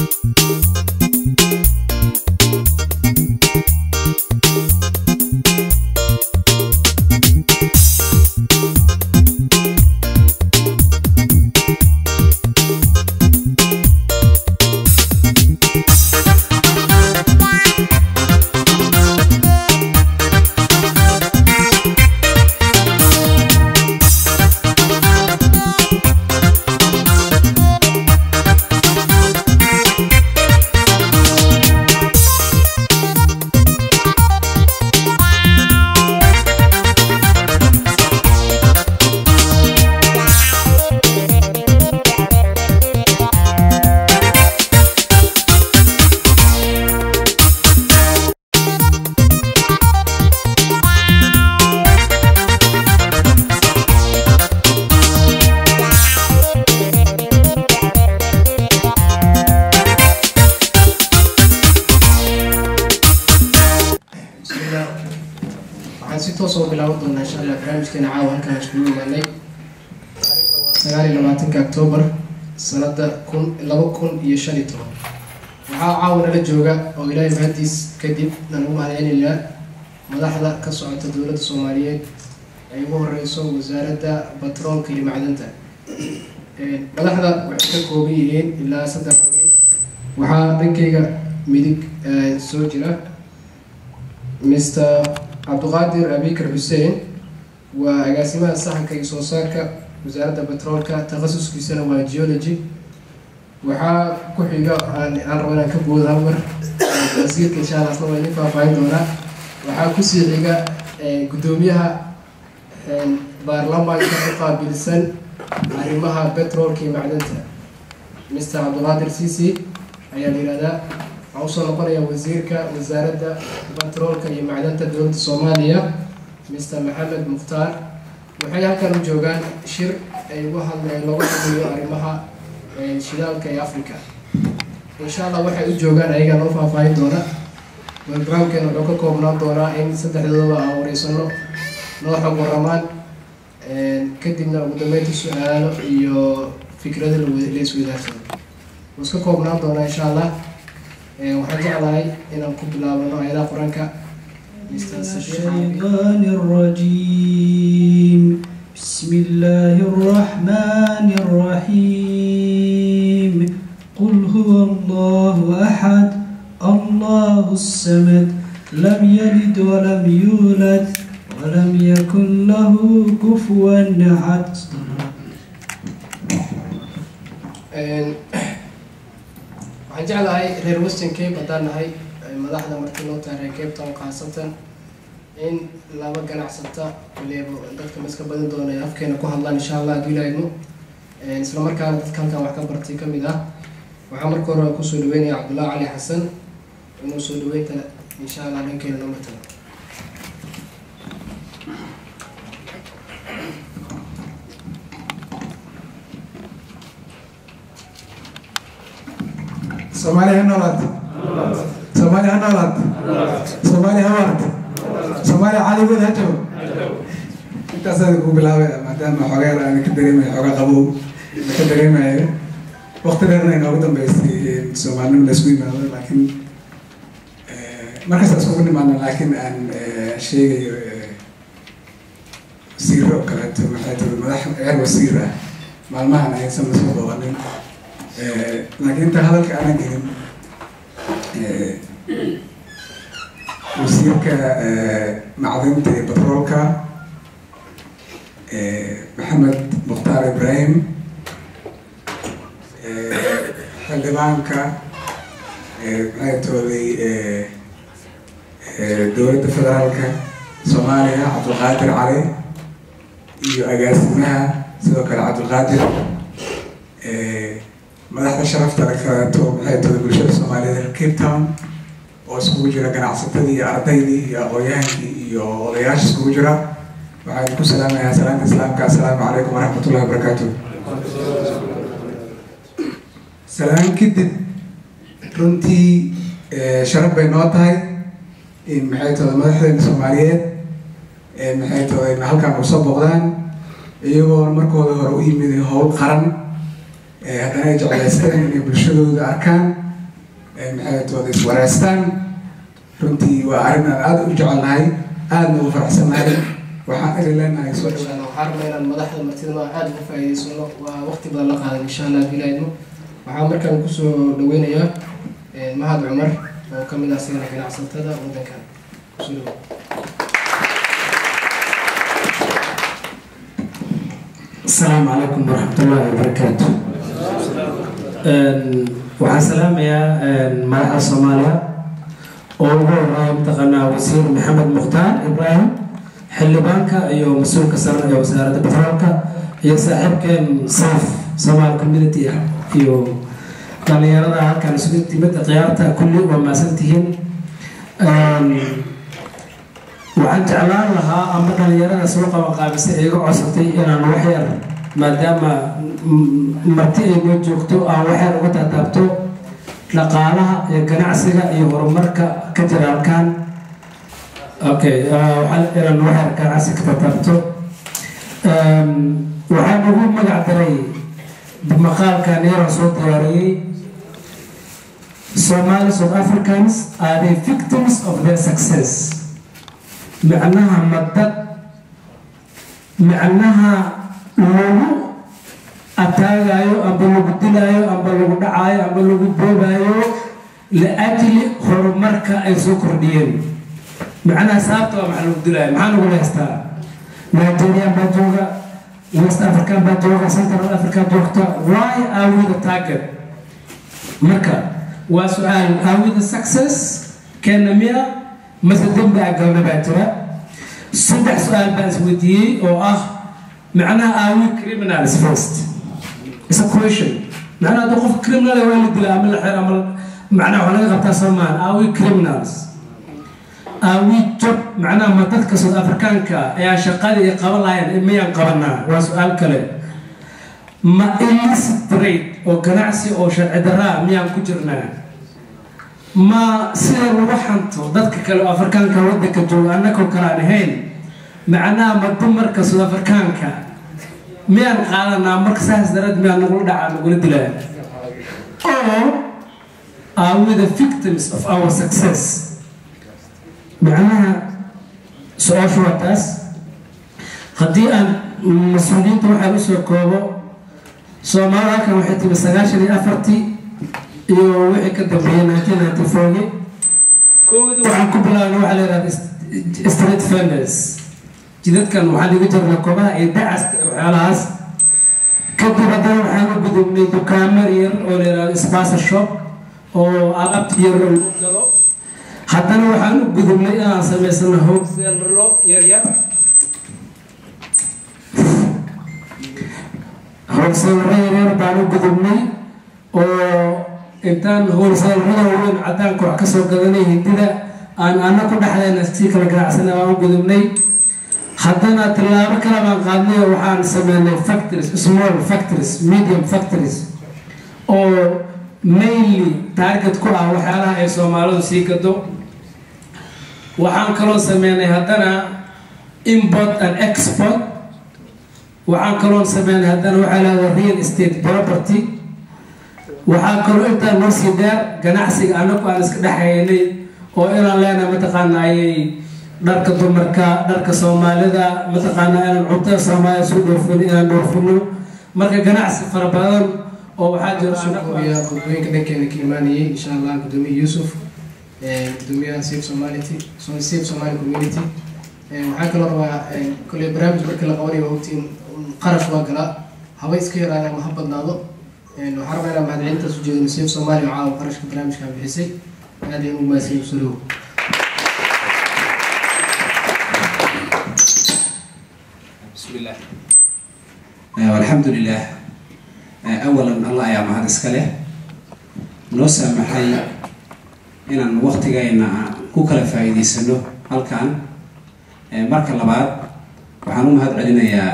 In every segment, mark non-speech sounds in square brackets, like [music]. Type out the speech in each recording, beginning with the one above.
bismillah kadib nalagu mahadcelinayaa madaxda ka socota dowladda soomaaliyeed ay ugu horeyso wasaaradda batroolka iyo macdanta. Madaxda waxay ka kooban yihiin ilaa saddex xubin. Waxaa dhankayga midig soo jira mr cabdiqaadir abikar xuseen. Waa agaasimaha sahanka iyo soo saarka wasaaradda batroolka takhasuskiisana waa geology. Waxaa ku xiga aan aan rabo inaan ka boodo hal mar wasiirka insha allah asna idin faahfaahin doonaa waxaa ku sii xiga guddoomiyaha baarlamaanka u qaabilsan arrimaha petroolka iyo macdanta. Mr cabdiqaadir cici ayaa la yihahdaa waxaa u soo noqonaya wasiirka wasaaradda batroolka iyo macdanta dowladda soomaaliya mr maxamed mukhtaar waxay halkan u joogaan shir ay uga hadleen looga hadlayo arrimaha shidaalka ee africa insha allah waxay u joogaan ayagaa noo faahfaahin doona programkeena wuxuu ka koobnaan doonaa in saddexdooda aan wareysano noo xog waramaan kadibna ugu dambeynta su-aalo iyo fikrado la wada- la iswadaarsado wuu iska koobnaan doonaa insha allah Eh, waxaan jeclahay inaan ku bilaabano ayadaha qur-aanka Mr. Sadiq Abi. الشيطان الرجيم بسم الله الرحمن الرحيم الله أحد الله الصمد لم يلد ولم يولد ولم يكن له كفوا أحد Een, waxaan jeclahay reer western cape haddaan nahay ay madaxda markii loo tahay reer cape town khaasatan in laba ganacsata leebo dadka maska badan doona ay afkeena ku hadlaan insha allah haddii ilaahayno Een, isla markaana dadka halkan wax ka bartay ka mid ah waxaa marka hore ku soo dhaweynaya cabdullahi cali xasan. Inuu soo dhaweynta insha allah dhankeena noo matalo. Soomaali ha noolaad. Soomaali ha noolaad. Soomaali ha waad Soomaali caligood ha joogo intaasaan ku bilaabay maadaama xogaa yar aan ka dareemayo xogaa qabow ka dareemayo waqti dheerna inoogu dambeysay soomaalinimo la isku yimaado laakiin markaas iskugu nimaadna laakiin aan sheegayo wasiiro oo kaleeto maxay madax reer wasiir ah maalmahan aysan booqanin Eh, laakiin inta hadalka aanan gelin wasiirka macdinta iyo batroolka maxamed mukhtaar ibraahim xildhibaanka eh, maxay tooday eh, eh, dowladda federaalka soomaaliya cabdulqaadir cali iyo agaasimaha sidoo kale cabdulqaadir madaxda sharafta la kaleeto maxay tahay bulshada soomaaliyeed cape town. Oo iskugu jira ganacsatadii iyo ardaydii iyo aqoon-yahankii iyo odayaasha iskugu jira waxaan ku salaamayaa salaanta islaamka assalaamu calaykum waraxmatullahi wabarakaatu salaan kadib runtii sharaf bay noo tahay in maxay tahay madaxdeena soomaaliyeed maxay tahay halkaan u soo booqdaan iyagoo markooda hore u yimid howl qaran haddana ay jeclaysteen inay bulshadooda arkaan maxaytooda iswareystaan runtii waa arrin aan aada u jecelnahay aadna u faraxsannahay waxaan eri leenahay soo dhawaada waxaan rabnaa inaan madaxda martida ma aada uga faa'iidaysano waa waqti badan la qaadan insha allah bilaydmo waxaa markaan ku soo dhaweynayaa mahad cumar oo ka mid ah sigana ganacsatada waddankan asalaamu calaykum waraxmatullaahi wabarakaatu waxaan salaamayaa madaxda soomaaliya oo ugu horreeya mataqaanaa wasiir maxamed mukhtaar ibraahim xildhibaanka iyo mas'uulka saran ee wasaaradda batroolka iyo saaxiibkeen saaf soomaal community ah iyo dhalinyarada halkan isugu timid khiyaarta kulli waa maasantihiin waxaan jeclaan lahaa ama dhalinyarada soo qabaqaabisay ee iga codsatay inaan waxyar maadaama marti ay noo joogto aan waxyar uga taataabto dhaqaalaha iyo ganacsiga iyo horumarka ka jira halkan. Okay waxaan inaan waxyar ganacsi ka taataabto. Waxaan ugu magac daray maqaalkan yaroo soo diyaariyey Somali South Africans are the victims of their success. Macnaha madad macnaha lagu ataagayo amba lagu dilaayo amba lagu dhacaayo amba lagu boobayo liajli horumarka ay soo kordhiyeen. Macnaha sababta waa maxa lagu dilaayo maxaa lagu haystaa nigerian baa jooga west african baa jooga central africa. Joogta why are we the target? Marka waa su'aal are we the success? Keena miya mase dembi agalna baa jira. Saddex su'aal baan isweydiiyey oo ah macnaha are we criminals first? Is a question. Macnaha haddii qof criminal waa la dila ama la xer ama macnaha waxaa laga qabtaa soomaan are we criminals we job macnaha ma dadka south africaanka ayaa shaqadii qaban lahayn miyaan qabanaa? Waa su'aal kale. Ma illicit trade oo ganacsi oo sharci daraa miyaan ku jirnaa? Ma sida lagu xanto dadka kale oo afrikaanka waddanka jooga annagoo kale aan ahayn macnaha ma dumarka south afrikaanka miyaan qaadanaa? Marka saas darad miyaan nagula dhacaa nagula dilaa. Or are we the victims of our success macnaha su'aashu waa taas. Haddii aan mas'uuliyiinta waxaan u soo koobo soomaalida halkan waxay timi sagaashan iyo afartii iyo wixii ka dambeeyay nineteen ninety fourgi koowdii waxaan ku bilaabna waxaa la yidhahda street vendors jidadkan waxaan iga jirnaa kobaha iyo dacaska waxyaalahaas. Kadib haddana waxaan u gudubnay dukaamo yar oo la yidhahdo spasa shop oo alaabta yar oo lagu gado haddana waxaan u gudubnay inaan samaysano wholesale yar yar. Wholesale yar yar baan u gudubnay oo intaan wholesale-rada weyn cadaanka wax ka soo gadanay hindida aan ana ku dhexdayna sii kala ganacsana waan u gudubnay. Haddana tallaabo kale baan qaadnay oo waxaan sameynay factories small factories medium factories oo mainly target ku ah waxyaalaha ay soomaalidu sii gado waxaan kaloo sameynay haddana import and export. Waxaan kaloo sameynay haddana waxaa lahada real estate property. Waxaa kaloo intaa noo sii dheer ganacsiga anagu aan iska dhexaynay oo inaan leenahay mataqaana ayay dharka dumarka dharka soomaalida mataqaana inaan cuntada soomaalida soo dhoofino inaan dhoofino. Marka ganacsi fara badan oo waxaa jira anagu ya qodbooyinka dhankeena ka imaanayay insha allah gudoomiye yuusuf Eh, guddoomiyaha safe somality safe somaly community. Eh, waxaa kaloo rabaa eh, kole barnaamij marka la qabanayo hogtiin qarash waa galaa haba iska yaraan ama ha badnaado. Waxaa rabaa inaan mahadcelintaas u safe somalia oo caawa qarashka barnaamijka bixisay. Aad ayan ugu mahadsanyi usalow bismillah. Alxamdulilah awalan allah ayaa mahad iska leh. Noo saamaxay inaan waktigayna ku kala faa'iidaysano. Halkan marka labaad waxaan u mahad celinayaa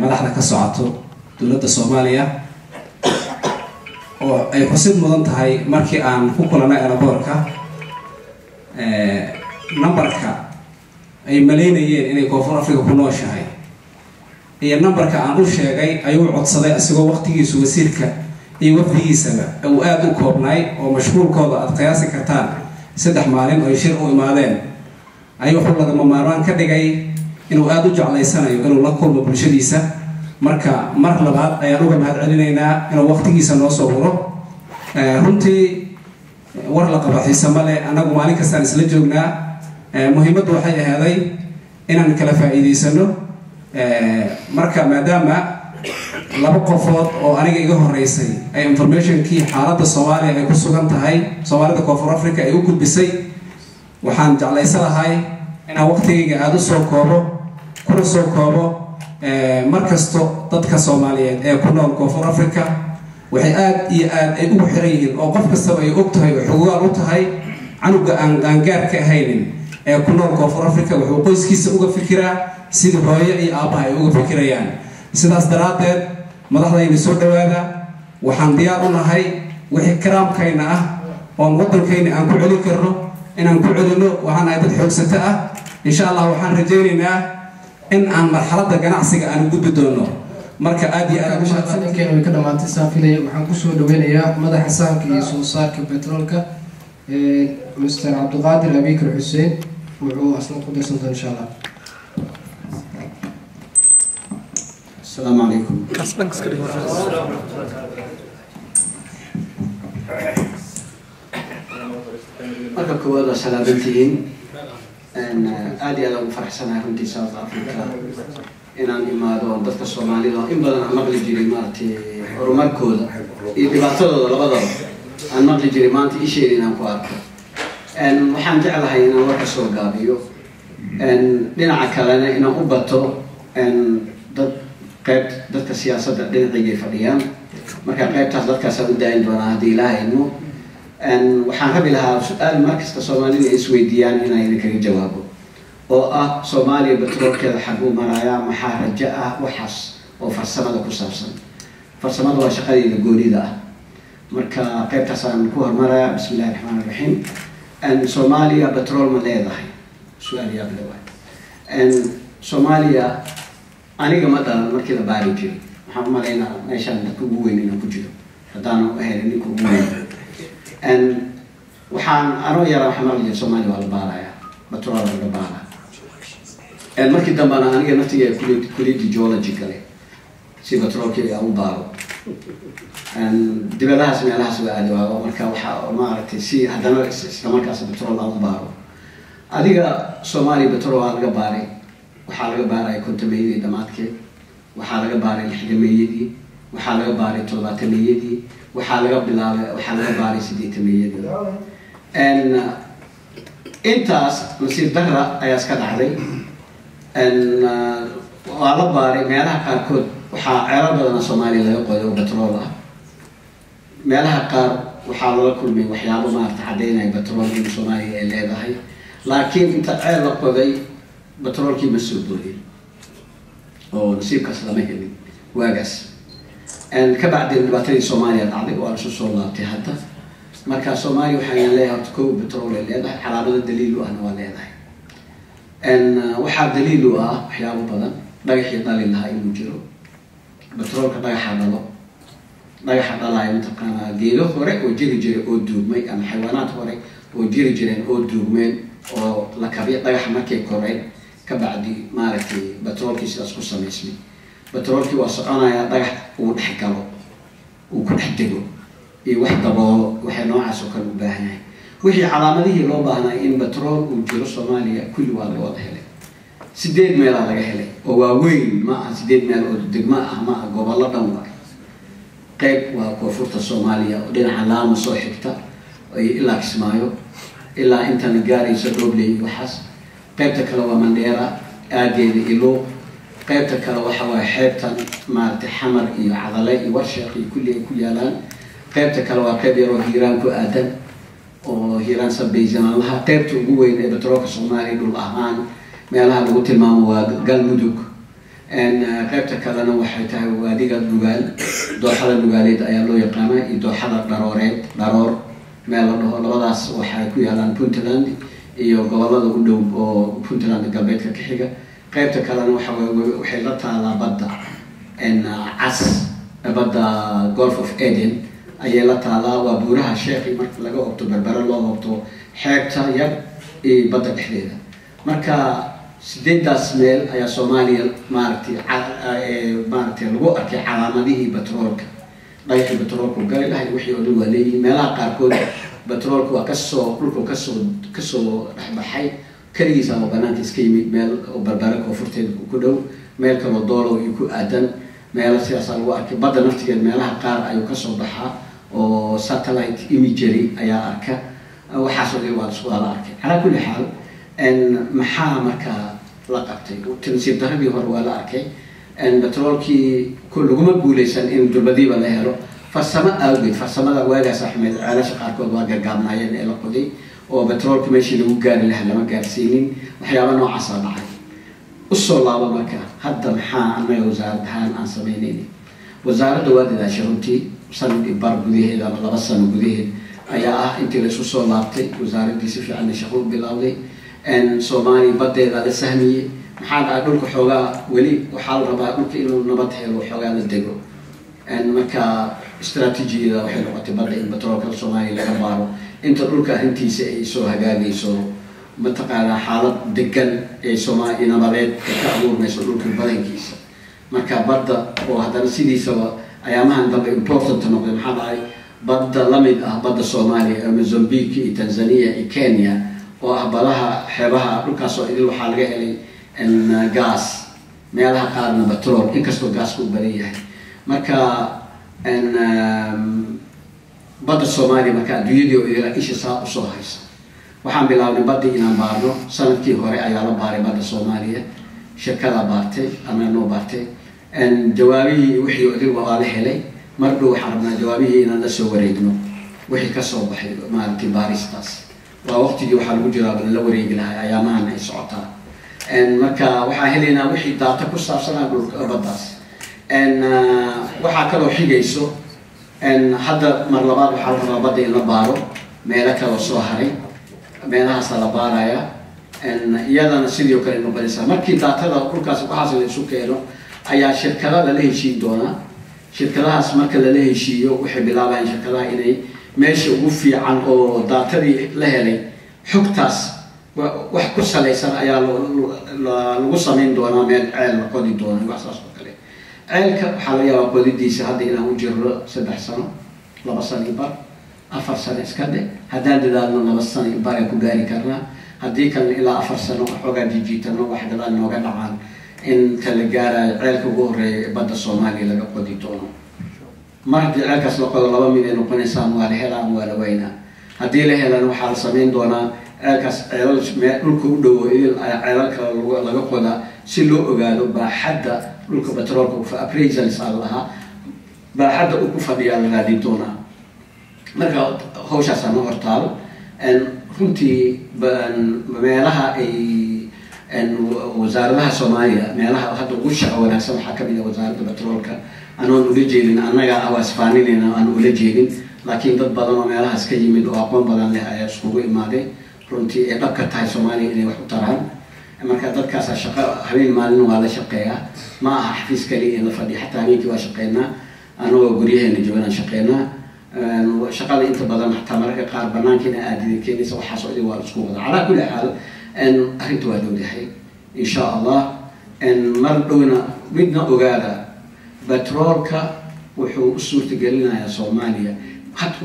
madaxda ka socoto dowladda soomaaliya oo ay xusid mudan tahay markii aan ku kulanay elaboorka numberka ay malaynayeen inay koonfur africa ku nooshahay. Iyo numberka aan u sheegay ayuu codsaday asigoo waqtigiisu wasiirka iyo wafdigiisaba uu aada u koobnay oo mashquulkooda aada qiyaasi kartaan saddex maalin oy shir u imaadeen ayuu wuxuu lagama maarmaan ka dhigay inuu aada u jeclaysanayo inuu la kulmo bulshadiisa. Marka mar labaad ayaan uga mahad celinaynaa inuu waqtigiisa noo soo wuro runtii war la qabo xiise male annagu maalin kastaan isla joognaa. Muhiimaddu waxay ahaaday inaan kala faa'iidaysano marka maadaama laba qofood oo aniga iga horeysay ay informationkii xaaladda soomaaliya ay ku sugan tahay soomaalida koonfur africa ay u gudbisay waxaan jeclaysa lahay inaan waqtigayga aada u soo koobo kuna soo koobo mar kasto dadka soomaaliyeed ee ku nool koonfur africa waxay aada iyo aada ay ugu xiran yihiin oo qof kastaba ay og tahay oo xugugaal u tahay canuga aan qaangaarka ahaynin ee ku nool koonfur africa wuxuu qoyskiisa uga fikiraa sidii hooyo iyo aabbaha ay uga fikirayaan sidaas daraaddeed madaxdayna soo dhawaada waxaan diyaar u nahay wixii karaamkayna ah oon waddankayna aan ku celin karno inaan ku celino waxaan ahay dad xoogsato ah. Insha allah waxaan rajaynaynaa in aan marxaladda ganacsiga aan gudbi doono. Marka aada iyo aada shaqadankeena way ka dhamaatay saan filaya waxaan ku soo dhaweynayaa madaxa sahanka iyo soo saarka petroolka mr cabdiqaadir abikar xuseen. Wuxuu asna ku darsan insha allah السلام عليكم marka koowaad waa salaabantihiin aada iyo aada ugu faraxsanahay runtii south africa inaan imaado dadka soomaalida oo in badan aan maqli jiray maaragtay horumarkooda iyo dhibaatadooda labadaba aan maqli jiray maanta isheeda inaan ku arko waxaan jeclahay inaan warka soo gaabiyo dhinaca kalena inaan u bato dad qayb dadka siyaasadda dhinacigay fadhiyaan. Marka qaybtaas dadkaasaan u daayin doonaa haddii ilaaha idmo waxaan rabi lahaa su'aal markasta soomaalida ay isweydiiyaan inaan idinkaga jawaabo. Oo ah soomaaliya batroolkeeda xaguu marayaa maxaa rajo ah waxaas oo farsamada ku saabsan. Farsamada waa shaqadeeda goonida ah. Marka qaybtaasaan ku hormarayaa bismi illahi raxmaan iraxiim soomaaliya batrool ma leedahay? Su'aal yaab le soomaaliya aniga ma dhalan markii la baari jiray waxaan u malaynaa meeshaan dadka ugu weyn inaan ku jiro haddaanu ahayn ninka ugu weyn waxaan anoo yaraa waxaan maqli jiray soomaaliya waa la baarayaa batrool laga baaraa markii dambena aniga naftiga kuliyadda geology gale si batroolkii u baaro dibadahaas meelahaas waa aadi marka waxaa maaragtay si haddana islamarkaas batrool u baaro adiga soomaaliya batrool waa laga baaray waxaa laga baaraya kontameeyadii dhamaadkeed waxaa laga baaray lixdameeyadii waxaa laga baaray toddobaatameyadii waxaa laga bilaabay waxaa laga baaray sideetameeyadii intaas nasiib darra ayaa iska dhacday. Waa la baaray meelaha qaarkood. Waxaa ceelo badana soomaaliya laga qoday oo batrool ah. Meelaha qaar waxaa lala kulmay waxyaabo maarata caddaynaya batrool in soomaaliya ay leedahay. Laakiin inta ceel la qoday batroolkii ma soo boodin oo nasiibkaas lama helin. Waagaas ka bacdeen dhibaatadii soomaaliya dhacday waa lasu soo laabtay hadda. Marka soomaaliya waxaan leeyahay horta kow batrool ay leedahay calaamado daliil u ahna waa leedahay. Waxaa daliil u ah waxyaabo badan. Dhagaxii dhali lahaa inuu jiro. Batroolka dhagaxa dhalo. Dhagaxa dhalaayo mataqaanaa geedo hore oo jiri jiray oo duugmay ama xayawaanaad hore oo jiri jireen oo duugmeen oo la kabiy dhagaxa markay koreen ka bacdi maaragtay batroolkii sidaas ku samaysmay batroolkii waa soconayaa dhagax uu dhex galo uu ku dhex dego iyo wax daboolo waxay noocaas oo kale u baahan yahay. Wixii calaamadihii loo baahnaa in batrool uu jiro soomaaliya kulli waa laga wada helay. Sideed meelaa laga helay oo waaweyn ma aha sideed meel oo degmo ah ma aha gobollo dhan waa. Qayb waa koonfurta soomaaliya oo dhinaca laama soo xigta ilaa kismaayo ilaa intana gaarayso dhobley waxaas qaybta kale waa mandheera aageeda ilo qaybta kale waxa waaye xeebtan maaragtay xamar iyo cadale iyo warsheekh iyo kulli ay ku yaalaan. Qaybta kale waa qayb yaroo hiiraan ku aadan oo hiiraan sabaysanalaha qaybta ugu weyn ee batroolka soomaaliya dhul ahaan meelaha lagu tilmaamo waa galmudug. Qaybta kalena waxay tahay waadiga nugaal. Dooxada nugaaleed ayaa loo yaqaana iyo dooxada dharooreed dharoor meel la dhaho labadaas waxay ku yaalaan puntland iyo gobollada u dhow oo puntland galbeedka ka xiga. Qaybta kalena waxa waxay la taalaa badda cas badda golf of eden ayay la taalaa waa buuraha sheekhi marka laga hobto berbere loo hobto xeebta yar iyo badda dhexdeeda. Marka sideedaas meel ayaa soomaaliya maaragtay maaragtay lagu arkay calaamadihii batroolka. Dhagaxii batroolku gali lahay wixii oo dhan waa leeyihiin meelaha qaarkood batroolka waa ka soo dhulku ka soo ka soo dhexbaxay keligiisa oo banaanka iska yimid meel oo berbere koonfurteeda ku dhow meel kaloo doolow iyo ku aadan. Meelo sidaasaa lagu arkay badda naftigeed meelaha qaar ayuu ka soo baxaa oo satellite imagery ayaa arka. Waxaasoo dhan waa la arkay. Calaa kulli xaal maxaa markaa la qabtay? Tansiib daradii hore waa la arkay. Batroolkii laguma guuleysan in durbadiiba la helo farsamo awgeed farsamada waagaas axmed ceelasha qaarkood waa gargaabnaayeen ee la qoday oo batroolka meeshii lagu gaari lahaa lama gaarsiinin waxyaaba noocaasa dhacay. Usoo laabo marka hadda maxaa anaga wasaarad ahaan aan sameynayni wasaaradda waa dadaashay runtii sanad bar gudaheed ama laba sano gudaheed ayaa ah intii la isu soo laabtay wasaaraddii si fiican shaqo bilowday soomaaliya badeeda la sahmiyey maxaa dhaca dhulka xoogaa weli waxaa la rabaa dhulka inuu nabad helo xoogaa la dego. Marka istraatiijiyada waxay noqotay badda in batroolka soomaaliya laga baaro inta dhulka arrintiisa ay soo hagaagayso mataqaanaa xaalad degan ee soomaaliya nabadeed ay ka abuurmayso dhulka badankiisa. Marka badda oo haddana sidiisaba ayaamahan dambe important noqday maxaa dhacay? Badda la mid ah badda soomaaliya ee mozambique iyo tanzania iyo kenya oo ah badaha xeebaha dhulkaasoo idil waxaa laga helay gas. Meelaha qaarna batrool inkastoo gaaska u badan yahay. Marka badda soomaaliya marka adduunyadii oo idila isha saa u soo haysa. Waxaan bilaabnay baddii inaan baarno. Sanadkii hore ayaa la baaray badda soomaaliya. Shirkadaa baartay anaa noo baartay. Jawaabihii wixii oo idil waa la helay. Mar dhow waxaan rabnaa jawaabihii inaan la soo wareegno. Wixii ka soo baxay maaragtay baaristaas. Waa waqtigii waxaa lagu jiraa la wareegi lahay ayaamahan ay socotaa. Marka waxaa helaynaa wixii daata ku saabsanaa baddaas waxaa kaloo xigayso hadda mar labaad waxaa la rabaa badda in la baaro meelo kaloo soo haray meelahaasaa la baaraya iyadana sidii oo kale noqonaysaa markii daatada dhulkaas waxaas la isu keeno ayaa shirkada lala heshiin doonaa. Shirkadahaas marka lala heshiiyo waxay bilaabayaan shirkadaha inay meesha ugu fiican oo daatadii la helay xogtaas wax ku salaysan ayaa lagu samayn doonaa meel ceel la qodi doona wax ceelka waxaa laga yaabaa qodidiisa hadda inaan u jirro saddex sano laba sano i bar afar sano iska dhe haddaan dadaalno laba sano i baraan ku gaari karnaa. Haddii kalena ilaa afar sano waxoogaa jijiitano wax dadaal nooga dhacaan. Inta la gaarayo ceelka ugu horreeya ee badda soomaaliya laga qodi doono. Mar haddii ceelkaas la qodo laba mid ay noqonaysaan waa la helaa ama waa la weynaa. Haddii la helana waxaa la samayn doonaa ceelkaas ceelal dhulka u dhowo idil ceelal kale laga qodaa si loo ogaado baaxadda dhulka batroolka appraisals aa lahaa baaxadda uu ku fadhiyaa la raadin doonaa. Marka hawshaasaa ma hortaalo runtii meelaha ay wasaaradaha soomaaliya meelaha hadda ugu shaqo wanaagsan waxaa ka mid ah wasaaradda batroolka anoon ula jeedin annaga ah waa isfaaninayna aan ula jeedin. Laakiin dad badan oo meelahaas ka yimid oo aqoon badan leh ayaa iskugu imaaday. Runtii ee dhabka tahay soomaaliya inay wax u taraan marka dadkaasa shaqo habeen maalin waa la shaqeeyaa. Ma aha xafiis kaliya in la fadhiya xataa habeenkii waa shaqeynaa. Anagoo guryaheena jooganaan shaqeynaa. Shaqada inta badan xataa mararka qaar banaankiina aadida keenaysa waxaas oo idin waa isku wada. Calaa kulli xaal arrinta waa dhowdahay insha allah. Mar dhowna midna ogaada batroolka wuxuu u suurtagelinayaa soomaaliya.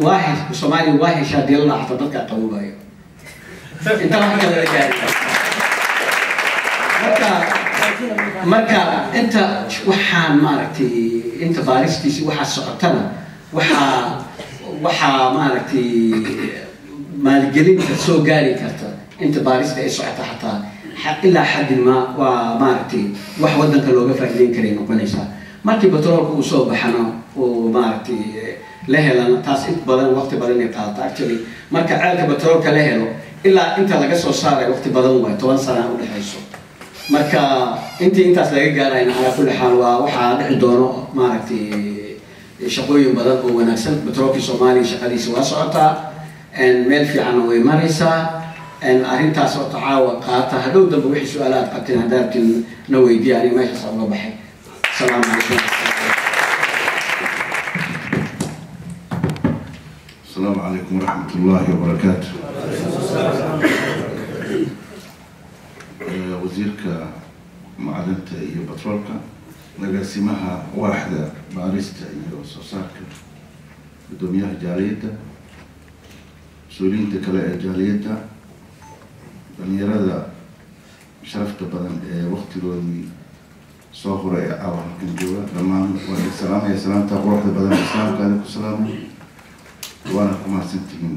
Waa soomaaliya waa heshaa dilala xataa dadkaa qaboobayo. Inta wax kale la gaari marka inta waxaan maaragtay inta baaristiisi waxaa socotana waxaa waxaa maaragtay maalgelinta soo gaari karta inta baarista ay socota xataa ilaa xaddin ma waa maaragtay wax wadanka looga faa'iideyn karay noqonaysaa markii batroolka uu soo baxana uu maaragtay la helana taas int badan waqti badan ay qaadata actually marka ceelka batroolka la helo ilaa inta laga soo saaray waqti badan waay toban sana udhexayso marka intii intaas laga gaarayna calaa kulli xaal waa waxaa dhici doono maaragtay shaqooyin badan oo wanaagsan batroolkii soomaaliya shaqadiisa waa socotaa meel fiicanna way maraysaa arrintaas oo tacaawa qaata hadhow dambe wixii su-aala aad qabteen haddaartin na weydiiya aniga meeshaas uga baxay asalaamu calaykum عليكم ورحمة الله وبركاته wasiirka macdanta iyo batroolka agaasimaha waaxda baarista iyo soo saarka guddoomiyaha jaaliyadda mas'uuliyiinta kale ee jaaliyadda dhalinyarada sharafta badan ee waktigoodii soo horay ee caawa halkan jooga. Dhammaan waa salaamaya salaamta quruxda badan islaamkaadi ku salaamay waana ku mahadsantihiin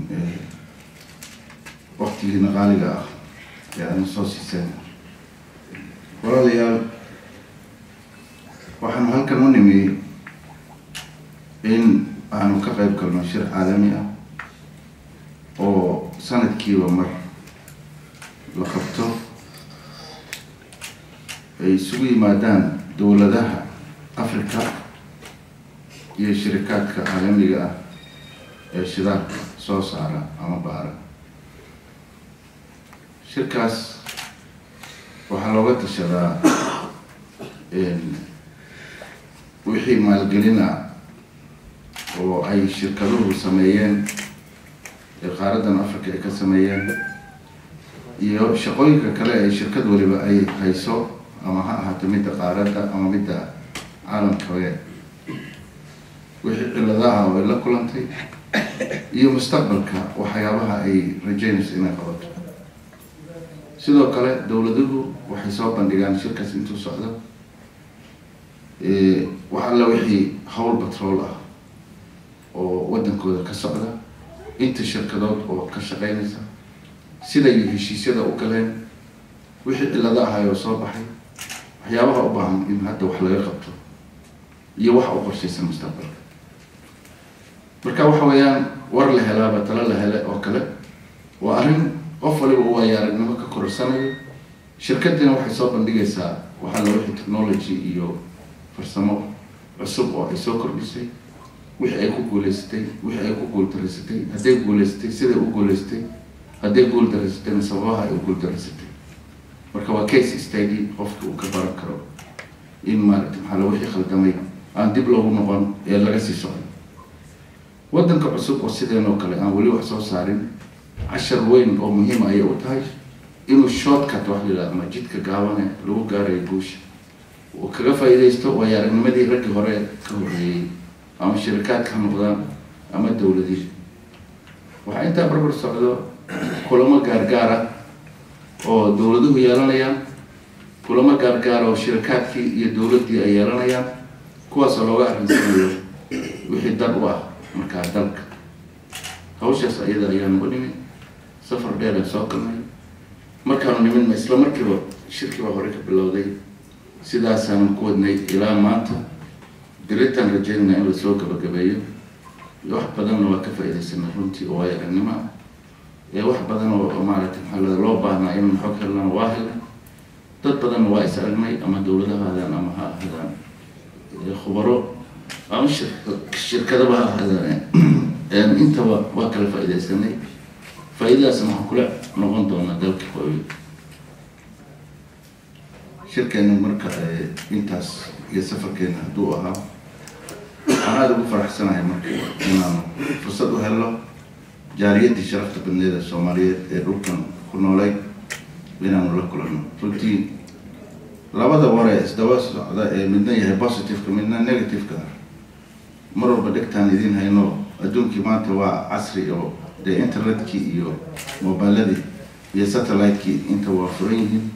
waktigiina qaaliga ah ee aadna soo siiseen walaalayaal waxaanu halkan u nimi in aanu ka qayb galno shir caalami ah oo sanadkiiba mar la qabto. Ay isugu yimaadaan dowladaha africa iyo shirikaadka caalamiga ah ee shidaalka soo saara ama baara. Shirkaas waxaa looga tashadaa wixii maalgelina oo ay shirkaduhu sameeyeen ee qaaradan africa ay ka sameeyeen iyo shaqooyinka kale ee shirkad waliba ay hayso ama ha ahaato midda qaaradda ama midda caalamkabe wixii ciladaha oo ay la kulantay iyo mustaqbalka waxyaabaha ay rajeynayso inay qabato sidoo kale dowladuhu waxay soo bandhigaan shirkaas intuu socdo. Wax alla wixii howl batrool ah oo waddankooda ka socda inta shirkadood oo ka shaqeynaysa siday heshiisyada u galeen wixii cilado ahay oo soo baxay waxyaabaha u baahan in hadda wax laga qabto iyo waxa u qorshaysan mustaqbalka. Marka waxa weeyaan war la helaaba talo la hele oo kale waa arrin qof waliba uu ay aragnimo ka korarsanayo shirkadiina waxay soo bandhigaysaa waxaa la wixii technology iyo farsamo cusub oo ay soo kordhisay wixii ay ku guuleysatay wixii ay ku guuldareysatay hadday guuleysatay siday u guuleysatay hadday guuldareysatayna sababaha ay u guuldareysatay. Marka waa case study qofka uu ka baran karo in maaragtay maxaa la wixii khaldamay aan dib loogu noqon ee laga sii socdo waddanka cusub oo sideenoo kale aan weli wax soo saarin cashar weyn oo muhiima ayay u tahay inuu shortcut wax la ama jidka gaabane lagu gaarayo guusha. Uu kaga faa'iidaysto waayo aragnimadii raggii hore ka horreeyey ama shirikaadka ha noqdaan ama dowladii waxaa intaa barbar socdo kulamo gaargaara oo dowladuhu yeelanayaan kulamo gaargaara oo shirikaadkii iyo dowladdii ay yeelanayaan kuwaasoo looga arrinsanayo wixii dan u ah markaa dalka. Hawshaas ayada ayaanu u nimid safar dheer aan soo galnay markaanu nimidna isla markiiba shirkii baa hore ka bilowday sidaasaanu ku wadnay ilaa maanta diritaan rajeynayna in la soo gabagabeeyo wax badanna waa ka faa'iidaysanay runtii oo waayo aragnimo ah ee wax badan oo maaragtay maxaa loo baahnaa inaan xog helnana waa helnay dad badanna waa is aragnay ama dowladaha ahaadaan ama ha ahaadaan khubaro ama shir shirkadaba ha ahaadaan intaba waa kala faa'iidaysanay faa'iidadaasna waxaan kula noqon doonaa dalka hooyo shirkeena marka intaas iyo safarkeena hadduu ahaa waxaan aada ugu faraxsanahay marka inaanu fursad u helno jaariyaddii sharafta badneeda soomaaliyeed ee dhulkan ku noolay inaanu la kulanno. Runtii labada ware isdaba socda ee midna yahay positiveka midna negativeka mar walba dhegtaan idiin hayno. Adduunkii maanta waa casri oo dee internetkii iyo mobiladii iyo satellite-kii inta waa furan yihiin.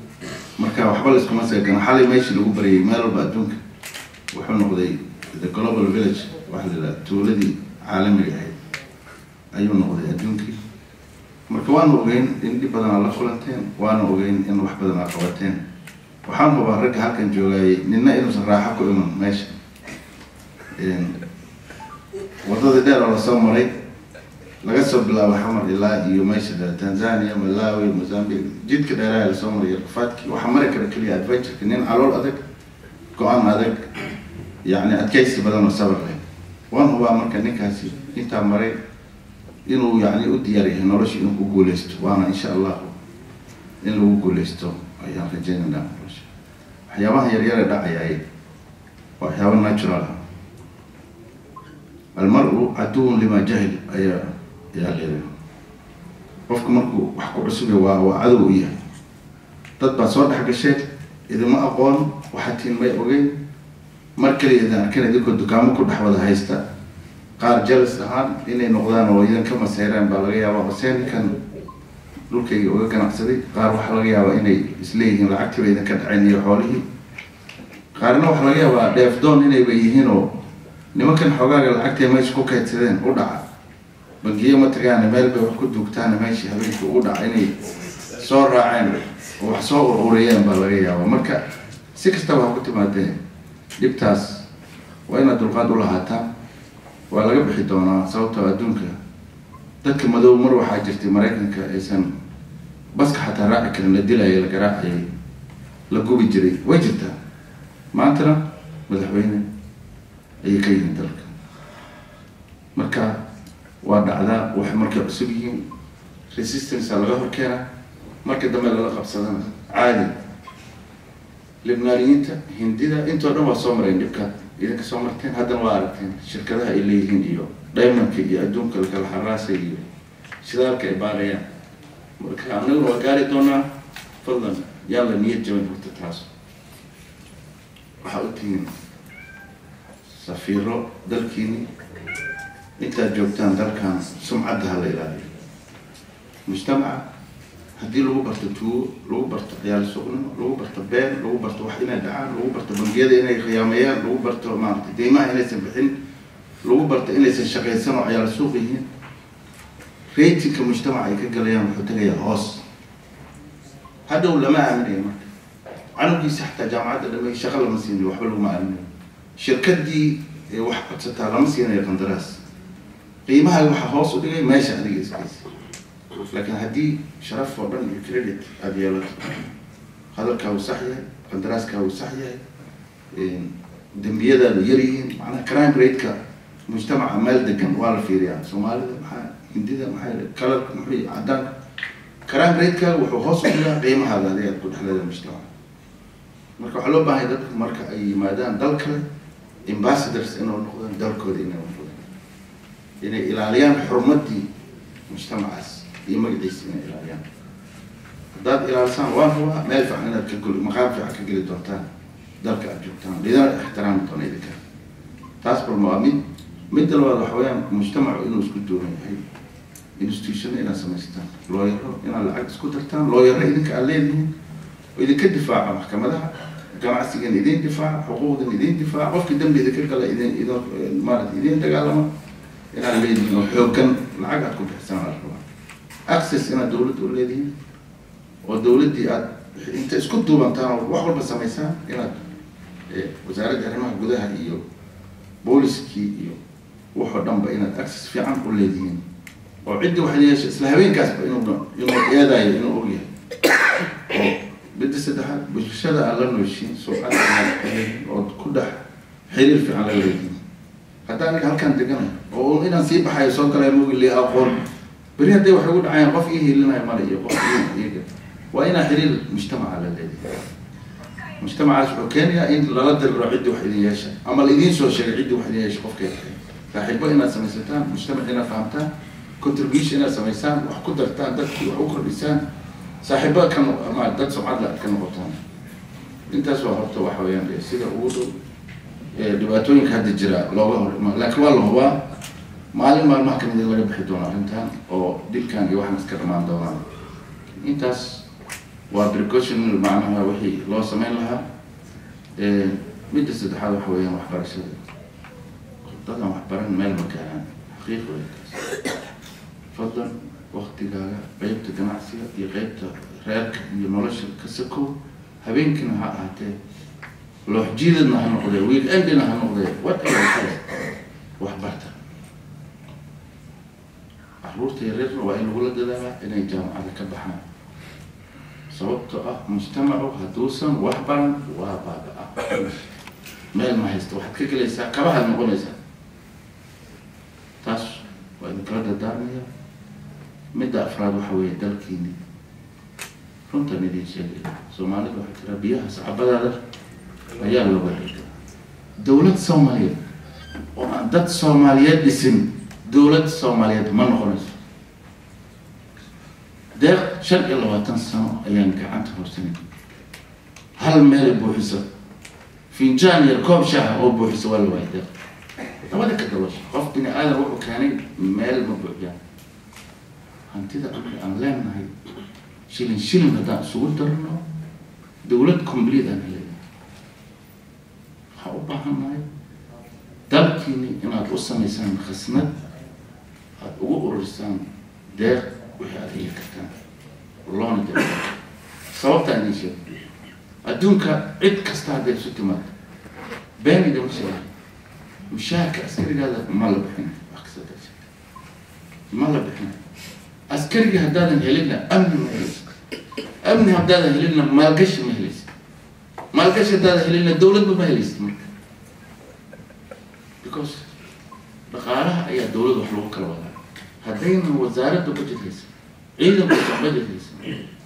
Marka waxba laiskuma seegana xalay meeshii lagu baryay meel walba adduunka? Wuxuu noqday the global village waxa la yidhaha tuuladii caalamiga ahayd. Ayuu noqday adduunkii marka waanu ogeyn in dhib badan aa la kulanteen waanu ogeyn in wax badan aa qabateen. Waxaan hubaa ragga halkan joogayay nina inuusan raaxo ku iman meesha. Waddadii dheer oo la soo maray laga soo bilaabo xamar ilaa iyo meesha tanzania malawi mozambique. Jidka dheeraha la soo maray rafaadkii waxaa mari kara keliya adventureka. Nin calool adag go'aan adag yacni adkaysi badan oo sabar leh. Waan hubaa marka ninkaasi intaa maray inuu yacni u diyaar yahay nolosha inuu ku guuleysto waana insha allahu in lagu guuleysto ayaan rajeynaynaa nolosha. Waxyaabaha yaryare dhacayay waa waxyaaba natural ah. Almar-u caduwun lima jahil ayaa ayaa markuu wax ku cusubya waa waa cadow u yahay. Dad baa soo dhex idima aqoon waxaa tiin may ogeyn. Mar kaliya idin arkan idinkoo dukaamo ku dhex wada haysta. Qaar jalis ahaan inay noqdaan oo idinka maseyraan baa laga yaabaa hosee ninkan dhulkayga uga ganacsaday. Qaar waxaa laga yaabaa inay isleeyihiin lacagtiiba idinka dhaceen iyo xoolihii. Qaarna waxaa laga yaabaa dheefdoon inayba yihiin oo nimankan xoogaaga lacagtay meesha ku kaydsadeen u dhaca bangiyo ma tagaana meel bay wax ku duugtaana meeshii habeenkii ugu dhaca inay soo raaceen oo wax soo ururiyeen baa laga yaabaa. Marka si kastaba ha ku timaadeen dhibtaas waa inaad dulqaad u lahaataa. Waa laga bixi doonaa sababtoo adduunka. Dadka madow mar waxaa jirtay maraykanka aysan baska xataa raaci karin la dilayay la garaacayay la gubi jiray. Way jirtaa. Maantana madaxweyne ayay ka yihiin dalka. Marka waa dhacdaa waxay markay cusub yihiin resistance laga hor keenaa marka dambe lala qabsadana caadi. Libnaaniyiinta hindida intoo dhan waa soo mareen dhibkaad idinka soo marteen haddana waa aragteen shirkadaha ay leeyihiin iyo diamondka iyo adduunka lakala xaraasay iyo shidaalka ay baarayaan. Marka annaguna waa gaari doonaa fadlan yaa la niyad jaban horta taas. Waxaa u tihiin safiiro dalkiini intaad joogtaan dalkan sumcadda ha la ilaaliyo mujtamaca haddii lagu barto tuugo lagu barto ciyaal suqnimo lagu barto been lagu barto wax inay dhacaan lagu barto bangiyada inay khiyaameeyaan lagu barto maarata deymaha inaysan bixin lagu barto inaysan shaqaysan oo ciyaal suuq yihiin ratingka mujtamaca ay ka galayaan wuxuu tagayaa hoos hadhow lama aaminayo marka canugiisa xataa jaamacadda dhamay shaqa lama siinayo waxba laguma aaminayo shirkadii wax codsataa lama siinayo qandaraas qiimaha waxaa hoos u dhigay meesha adiga iskaysa laakiin haddii sharaf oo dhan iyo credit aada yeelato hadalkaa uu sax yahay qandaraaskaa uu sax yahay dembiyadaadu yar yihiin macnaha crime rate-ka mujtamaca meel degan waa la fiiriyaa. Soomaalida maxaa hindida maxaa kalarka muxuu cadaanka crime rate-ka wuxuu hoos u dhigaa qiimahaada adiga aad ku dhexleeda mujtamaca. Marka waxaa loo baahanya dadku marka ay yimaadaan dal ambassadors inuu noqdaan dalkooda inay inay ilaaliyaan xurmadii mujtamacaas iyo magaciisa inay ilaaliyaan haddaad ilaalisaan waa rabaa meel fiican inaad ka gul maqaam fiican ka geli doontaan dalka aad joogtaan lidana ixtiraami doona idinka taas balma waa mid midda labaad waxa weeyaan mujtamacu inuu isku duuran yahay institutionna inaad samaystaan looyaro inaad lacag isku dartaan looyaro idinka aad leedihiin oo idinka difaaca maxkamadaha ganacsigan idin difaaca xuquuqdan idin difaaca qofkii dambi idinka gala idin idin maarata idin dagaalama inaad leedihiin oo xoogan lacag aad ku bixisaan la rabaa access inaad dawladda u leedihiin oo dawladdii aad inta isku duubantaan oo wax walba samaysaan inaad wasaaradda arrimaha gudaha iyo booliskii iyo waxoo dhanba inaad access fiican u leedihiin oo ciddii waxay yeesha isla habeenkaasba inuu inuu inuu ogyahay oo midda saddexaad bulshada aan la nooshiin sumcad oo ku dhex xiriir fiican la leedihiin hadda aniga halkaan deganayo oo inaan sii baxayo soo galay mogili aqoon. Beri hadday waxay ugu dhacayaan qof ii hiilinayo male iyo qof waa inaa xiriir mujtamaca la leedahay mujtamacaas wuxuu keenayaa in lala diriro ciddii wax idin yeesha ama la idiin soo sheegay ciddii wax idin yeesha tahay saaxiibo inaad samaysataan mujtamac inaad fahamtaan contribution inaad samaysaan wax ku dartaan dadkii wax u kordhisaan saaxiibo ka ma dad sumcadla aad ka noqotaan. Intaas waa horta waxa weeyaan sida ugu dhow dhibaatooyinka hadda jira looga hor laakiin waa la hubaa مالين مال محكمة دي ولا بحدونا فهمتها أو دي كان جوا إيوه حنا سكر مال دوران إنتاس وابريكوشن المعنى هو وحي لو سمين لها مدة استدحاد وحوية محبرة شد طبعا محبرة مال مكان حقيقة إنتاس. فضل وقتي لها بيبت جماعسية يغيبت راك ينولش كسكو هبين كنا هاتي لو حجيدنا هنقضي ويل أندنا هنقضي. وقت الحلق وحبرتها carruurta yaryarna waa in lagula dadaalaa inay jaamacada ka baxaan. Sababtoo ah mujtamacu hadduusan wax baran waa baaba-a meel ma haysta waxaad ka gelaysaa kabahaad noqonaysaa. Taas waa idinkala dardaarmaya midda afraad waxa weeye dalkiini. Runtan idin sheegaya soomaalida waxay tiraa biyaha sacabadaada ayaa looga dhiga dowlad soomaaliyeed oo aan dad soomaaliyeed dhisin dowlad soomaaliyeed ma noqonayso deeq shan iyo labaatan sano ayaan gacanta horsanay hal meel buuxiso finjaan yar koob shaaha oo buuxiso waa la waaya deeq labada ka dabasha qof bini aadan wuxuu keenay meel ma buuxiyaan hantida marka aan leenahay shilin shilin haddaan isugu darno dowlad complete aan helaya waxaa u baahan nahay dalkiini inaad u samaysaan khasnad aada ugu ururisaan deeq wixii aad heli kartaan loona de sababtaan idin sheeg adduunka cid kasta hadday isu timaado been idama mushaharka askarigaada ma la bixin. Wax kasta sheegto ma la bixin. Askariga haddaadan helinna amni ma helaysa amni haddaadan helinna maalgashi ma helaysa maalgashi haddaadan helinna dowladba ma helaysa marka. Because dhaqaalaha ayaa dowladda wax lagu kala wadaa haddayna wasaaradda aysan budget haysa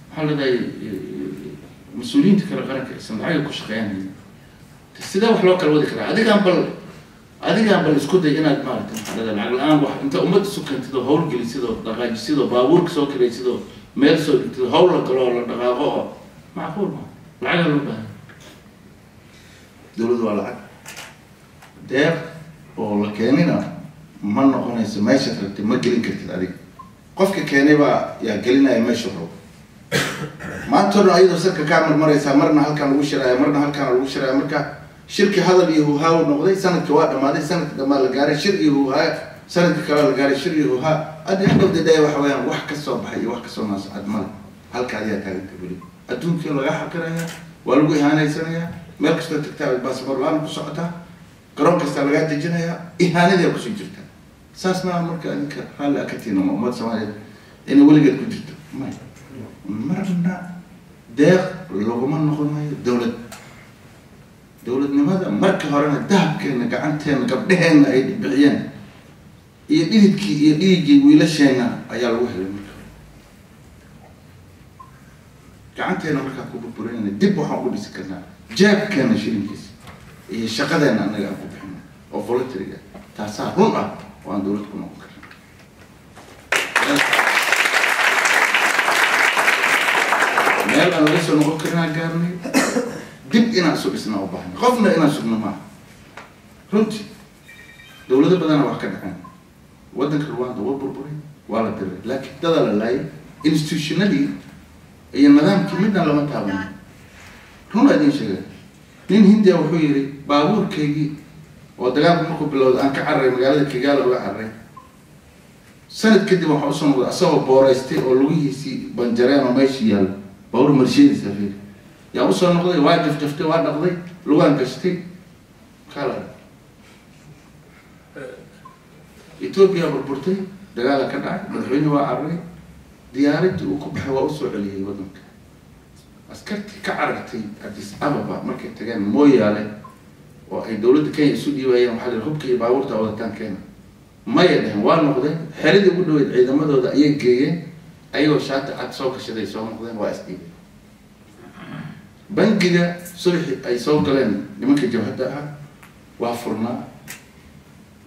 maxaa leedahay mas'uuliyiinta kale qaranka aysan lacaga ku shaqeeyaan sidee wax loo kala wadi karaa adigaan bal adigaan bal isku day inaad maarata maxaa leedahay lacag la'aan wax inta ummadda isu keentid oo hawl gelisid oo dhaqaajisid oo baabuurka soo kiraysid oo meel soo dhigtid oo hawl la galo oo la dhaqaaqo oo macquul ma lacagaa ma noqonayso meeshaad rabtid ma gelin kartid adiga. Qofka keenay baa yaa gelinaya meesha rabo maanta o dhan ayadoo sarka kaa marmaraysaa marna halkaan lagu shiraya marna halkaan lagu shiraya marka shirki hadal iyo huhaa noqday sanadka waa dhamaaday sanadka dhamaa la gaaray shir iyo huhaa sanadka kale la gaaray shir iyo huhaa adi hadhow dada waxa weeyaan wax ka soo baxay iyo wax ka soo naasacad male halka adigaa taaganta weli adduunkii laga xaqiraya waa lagu ihaanaysanayaa meel kastoo tagtaa baasabor la'aan ku socotaa garoon kasta lagaa dejinayaa ihaanadaa ku soo jirta saas maa marka adinka raalli akatiin ama ummad soomaaliyeed inay weligeed ku jirto. May marna deeq laguma noqonayo dowlad dowladnimada marka horena dahabkeena gacanteena gabdheheenna ay bixiyeen iyo dhididkii iyo dhiiggii wiilasheena ayaa lagu helay marka. Gacanteena markaa ku burburinayna dib waxaan u dhisi karnaa jeebkeena shilinkiisa iyo shaqadeena annaga aan ku bixino oo voluntaryga taasaa run ah aan ku noqon karna meel aan laga soo noqon karinaa gaarnay dib inaan isu dhisnaa u baahna qofna inaan sugno maaha runtii dowlado badana wax ka dhaceen waddanka rwanda waa burburay waa la diray laakiin dadaa la laayay institutionadii iyo nidaamkii midna lama taaban run idin sheega nin hindiya wuxuu yidhi baabuurkaygii oo dagaalku markuu bilowda aan ka cararay magaalada kigaala uga cararay sanad kadib waxaa u soo noqday asagoo booreystay oo lugihiisii banjareen oo meeshii yaallo baabuur mercedes afeer yaa u soo noqday waa jafjaftay waa dhaqday lugaan gashtay. Kala etoobiya burburtay dagaala ka dhacay madaxweyne waa cararay diyaaradii uu ku baxay waa u soo celiyey waddanka. Askartii ka carartay addis ababa markay tageen mooyaale oo ay dowladda kenya isu dhiibayeen waxaa la hubka iyo baabuurta wadataan kenya maya dhehen waa noqdeen xeradii ugu dhaweyd ciidamadooda ayay geeyeen ayagoo shaati cad soo gashaday soo noqdeen waa isdhiibay bangiga subaxi ay soo galeen nimanka jabhadda ah waa furnaa.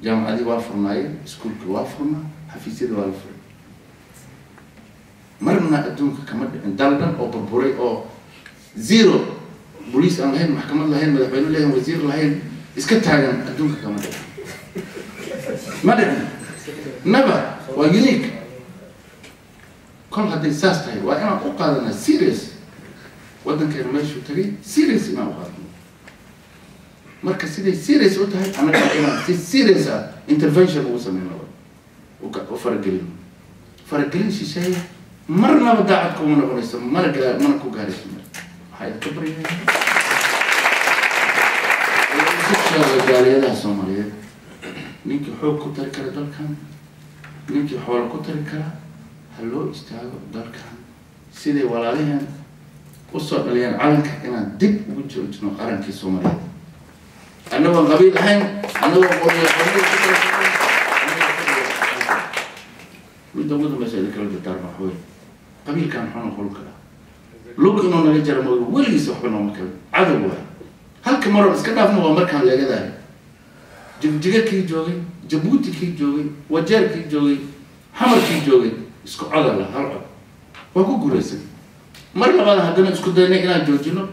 Jaamacadii waa furnaayeen iskuolkii waa furnaa xafiisyadii waa la furay. Marna adduunka kama dhicin dal dhan oo burburay oo zero boliis aan lahayn maxkamad lahayn madaxweyne lahayn wasiir lahayn iska taagan adduunka kama dhicin ma dhicin never. Waa unique? kol hadday saas tahay waa inaan u qaadanaa serious waddankeena meeshuu tagay serious inaan u qaadano marka siday serious. u tahay annaga inaan si serious. Ah intervention ugu sameyno u faragelino faragelin shisheeye marnaba daacad kuma noqonayso mana gaa mana ku gaarayso mar waxaa idinka baryayaa gaaliyadaha soomaaliyeed ninkii xoog ku tari kara dalkan. Ninkii xoolo ku tari kara ha loo istaago dalkan. Siday walaalaheen u soo dhaliyeen calanka inaan dib ugu joojino qarankii soomaaliyeed annagoon qabiil ahayn annagoo midda ugu dambeysa idinkala dardaarma waxa wey qabiilkan waxaa noqon kara lug inuu naga jara moodo weligiisa waxba nooma kala cadow waay halka maroon iska dhaafna waa markaan leegadahay. Jigjiga kii joogay jabuuti kii joogay wajeer kii joogay xamar kii joogay isku coda la hal cod. Waa ku guulaysan. Mar labaad haddana isku daynay inaan joojino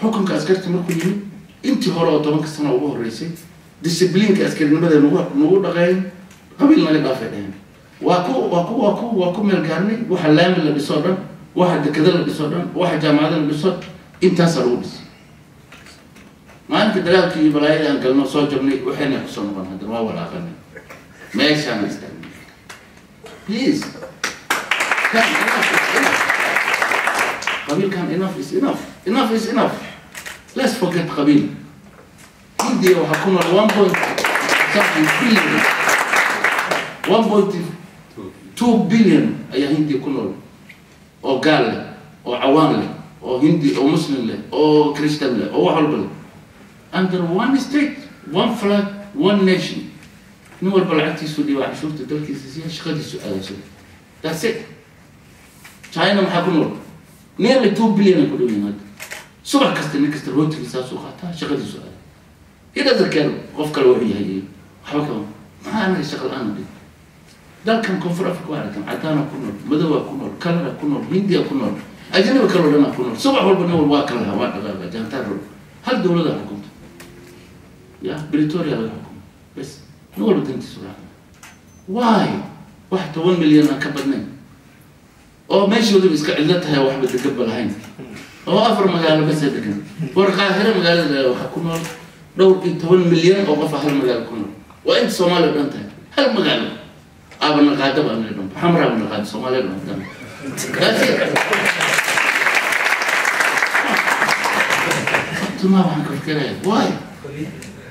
xukunka askarta markuu yimid intii hore oo tobanka sano ugu horreysay discibliinka askarinimada nagu dhaqeyn qabiil naga dhaafay dheheen waa ku waa ku waa ku waa ku meel gaarnay waxa laami la dhisoo dhan waxa dekada la dhisoo dhan waxa jaamacada la dhiso intaasaa lagu dhisay maalinka dagaalkii iyo balaayada aan galno soo jabnay waxayna ku soo noqon haddana waa walaaqanay meeshaan istaagnay please. Qabiilkan enough is enough. Enough is enough. Let's forget qabiil hindiya waxaa ku nool one point something billion. One point two billion ayaa hindiya ku nool oo gaal leh oo cawaan leh oo hindi oo muslim leh oo christian leh oo wax walba leh under one state one flag one nation. Nin walba lacagtiisu dhiba cashuurta dalkiisa siya shaqadiisu aadayso. That's it. China maxaa ku nool? Nearly two billion ku yihiin hadda subax kasta nin kasta rootigiisaasuu qaataa shaqadiisu aada idhasarkeen qof kale wuxuu yahay iyo waxba kama maxaa anaga shaqa la'aan dhig dalkan koonfur africa waa aragtan cadaana ku nool madowaa ku nool kalara ku nool hindiya ku nool ajnabi kaloo dhanaa ku nool subax walba nin walba waa ya britoria laga xukumo bes nin walba dantiisu raaca why wax toban milyan aan ka badnayn oo meeshoodaba iska cidlo tahay oo waxba degaba lahayn oo afar magaalo basa degan war qaahiro magaalada waxaa ku nool dhowr iyo toban milyan oo qofa hal magaalo ku nool waa inta soomaaliya dhan tahay hal magaalo aaba naqaadaba anaga dhan xamraaba naqaada soomaaliya dhan dhan That's it. tuma waxaan ka fikiraya why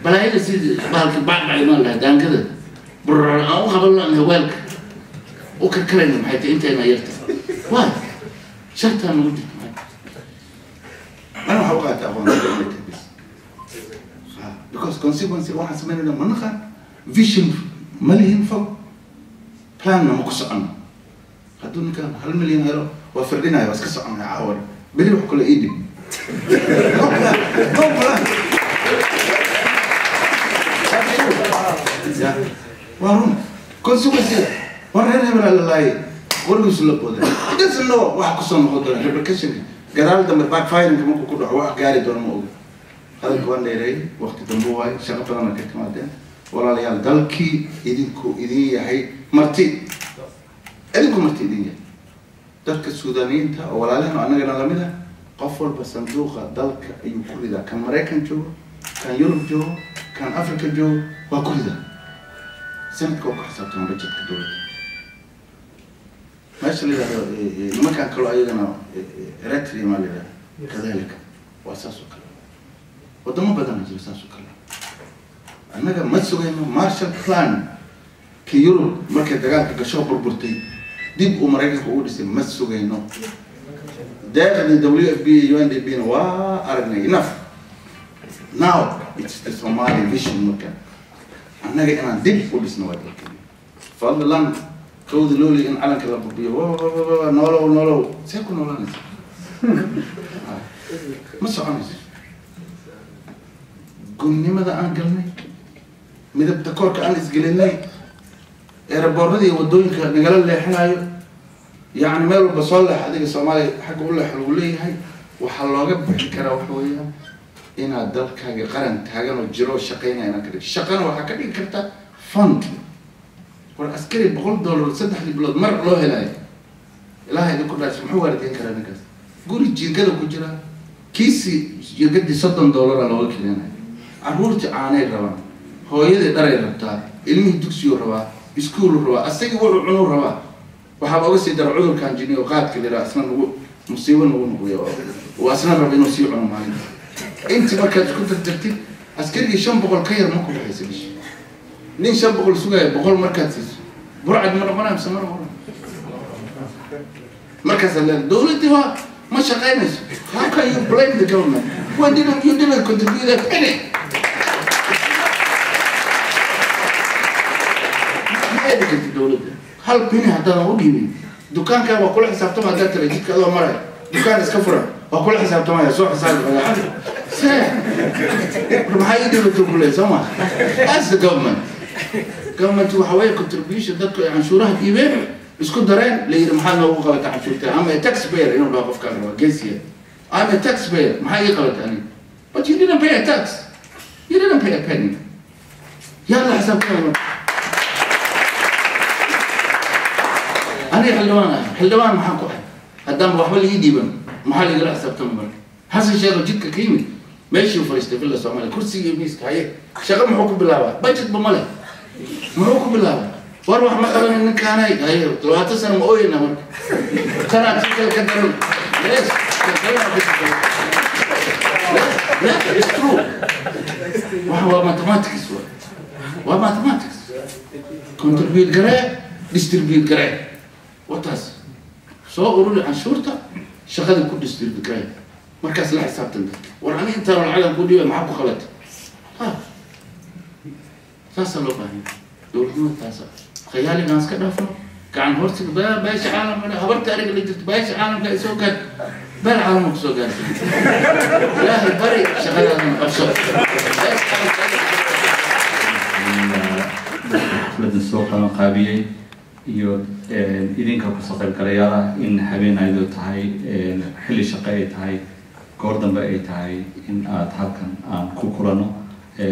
balaayada sida baalka bacbacmaan lahaa daankada burar aan u qaban laana hawaalka u karkarayna maxay tahay intayna yarta waay shartaa nagu jirta maxay ana waxaa u qaataa aqoonta inay tahay bis because consequence waxaan samaynayna ma naqaan vision ma lihin fog planna ma ku socono hadduu ninka hal milyan helo waa firdhinaya waa iska soconaya caawar beri wax kale iidhib no plan no plan waa run consequence war reer hebelaa la laayay qorigiisu la booday doesn't know waxa ku soo noqon doona repercussionka gadaal dambe backfirinka markuu ku dhaco wax gaari doono ma oga hadalka waan dheereeyay waqti dambe waaye shaqo badan ka timaadeen walaalayaal dalkii idinku idin yahay marti idinku marti idin yahay dadka suudaniyiinta oo walaalahan annagana la mid ah qof walba sanduuqa dalka ayuu ku ridaa kan maraykan joogo kan yurub joogo kan africa joogo waa ku sanadka oo ku xisaabtama budgetka dowladda meesha la yidhahdo eh, eh, nimankan kaloo ayagana eh, eh, eritrea maa la yidhahda kadalika waa saas oo kale wadamo badana jira saas oo kale annaga ma sugayno marshal plan ka yurub markay dagaalka gasho burburtay dib uu maraykanka ugu dhisay ma sugayno deeqdii w f b u n d b na waa aragnay enough. Now it's the somali vision marka annaga inaan dib u dhisno waa dalkeena fadlan kowda looli in calanka la bubiyo. Noolow noolow. See ku noolanaysa Ah, [laughs] ma soconayso gunnimada aan galnay midabta koorka aan isgelinay eeraboorada iyo waddooyinka nagala leexinayo yacni meel walba soo leex adiga soomaaliya xagga u leex lagu leeyahay waxaa looga bixi karaa waxa weeyaan inaad dalkaaga qaran taagan oo jiro oo shaqaynaya inaad ka dhig shaqana waxaa ka dhigi karta fund. War askari boqol dollar saddexdii bilood mar loo helayo ilaaha idinku dhaasho muxuu waalideyn karaa ninkaas? Guri jiingada ku jira. Kiisi jiingadii soddon dollara looga keenayo carruurtii caanay rabaan. Hooyadii dharay rabtaa. Ilmihii dugsiguu rabaa. Iskuulu rabaa. Asagii wuxuu cunuu rabaa. Waxaaba oga sii dara cudurkan jini oo qaadka yidhaha asna nagu musiibo nagu nuqyo oo asna raba inuu sii cuno maalinta intii markaad isku dardartid askarigii shan boqol ka yar ma ku baxaysa bishi nin shan boqol sugaya boqol markaad siiso. Burcad ma noqonaya mise ma noqonaya markaasaad leedahay dowladdii waa ma shaqaynayso. How can you blame the government? When didn't you didn't contribute a penny maxay dhigantay dowladda. Hal penny haddaadan u dhiibin dukaankaa waa kula xisaabtama haddaad tira jidka adoo maraya dukaan iska fura waa kula xisaabtamaya soo xisaabi badeecada see war maxaa ii dowladda ku leeyahay soo ma as the government government waxa weeye contribution dadku ay canshuuraha dhiibeen isku dareen la yidhi maxaad noogu qabata canshuurta ama a taxpayer inuu dhaho qofkaan rabaa geesiya I'm a taxpayer maxaa ii qabata aniga but you didn't pay a tax you didn't pay a penny yaa la xisaabtamaya marka aniga xildhibaan ah xildhibaan maxaan ku ahay haddaan waxba lii dhiiban maxaa laigala xisaabtama ماشي وفرشتي في الصومال كرسي يميسك هاي. شغل محكم بالله بجد بملا محكم بالله وأروح مثلا انك أنا هاي. تروح تسلم أوي أنا ترى كنت كدرون ليش؟ لا لا استرو لا ماتماتكس هو هو لا كونتربيوت جراي ديستربيوت لا وتاس سو قولوا لا عن الشرطه شغال لا ديستربيوت جراي مركز لا حساب تنبت war aniga intaan lacagan ku dhiibay maxaa ku ha. Saasaa loo baahanya dowladnimada taasa. Khayaaligaan iska dhaafno. Gacan horsiga baa beesha caalamka habarta ariga la jirto beesha caalamka ay soo gaar beel caalamka ku soo gaartay ilaahay bari shaqadaadana qabso. Xafladda soo qaban qaabiyey iyo idinka ku soo qaybgalayaala in habeenaydu tahay xilli shaqo ay tahay goor dambe ay tahay in aad halkan aan ku kulano.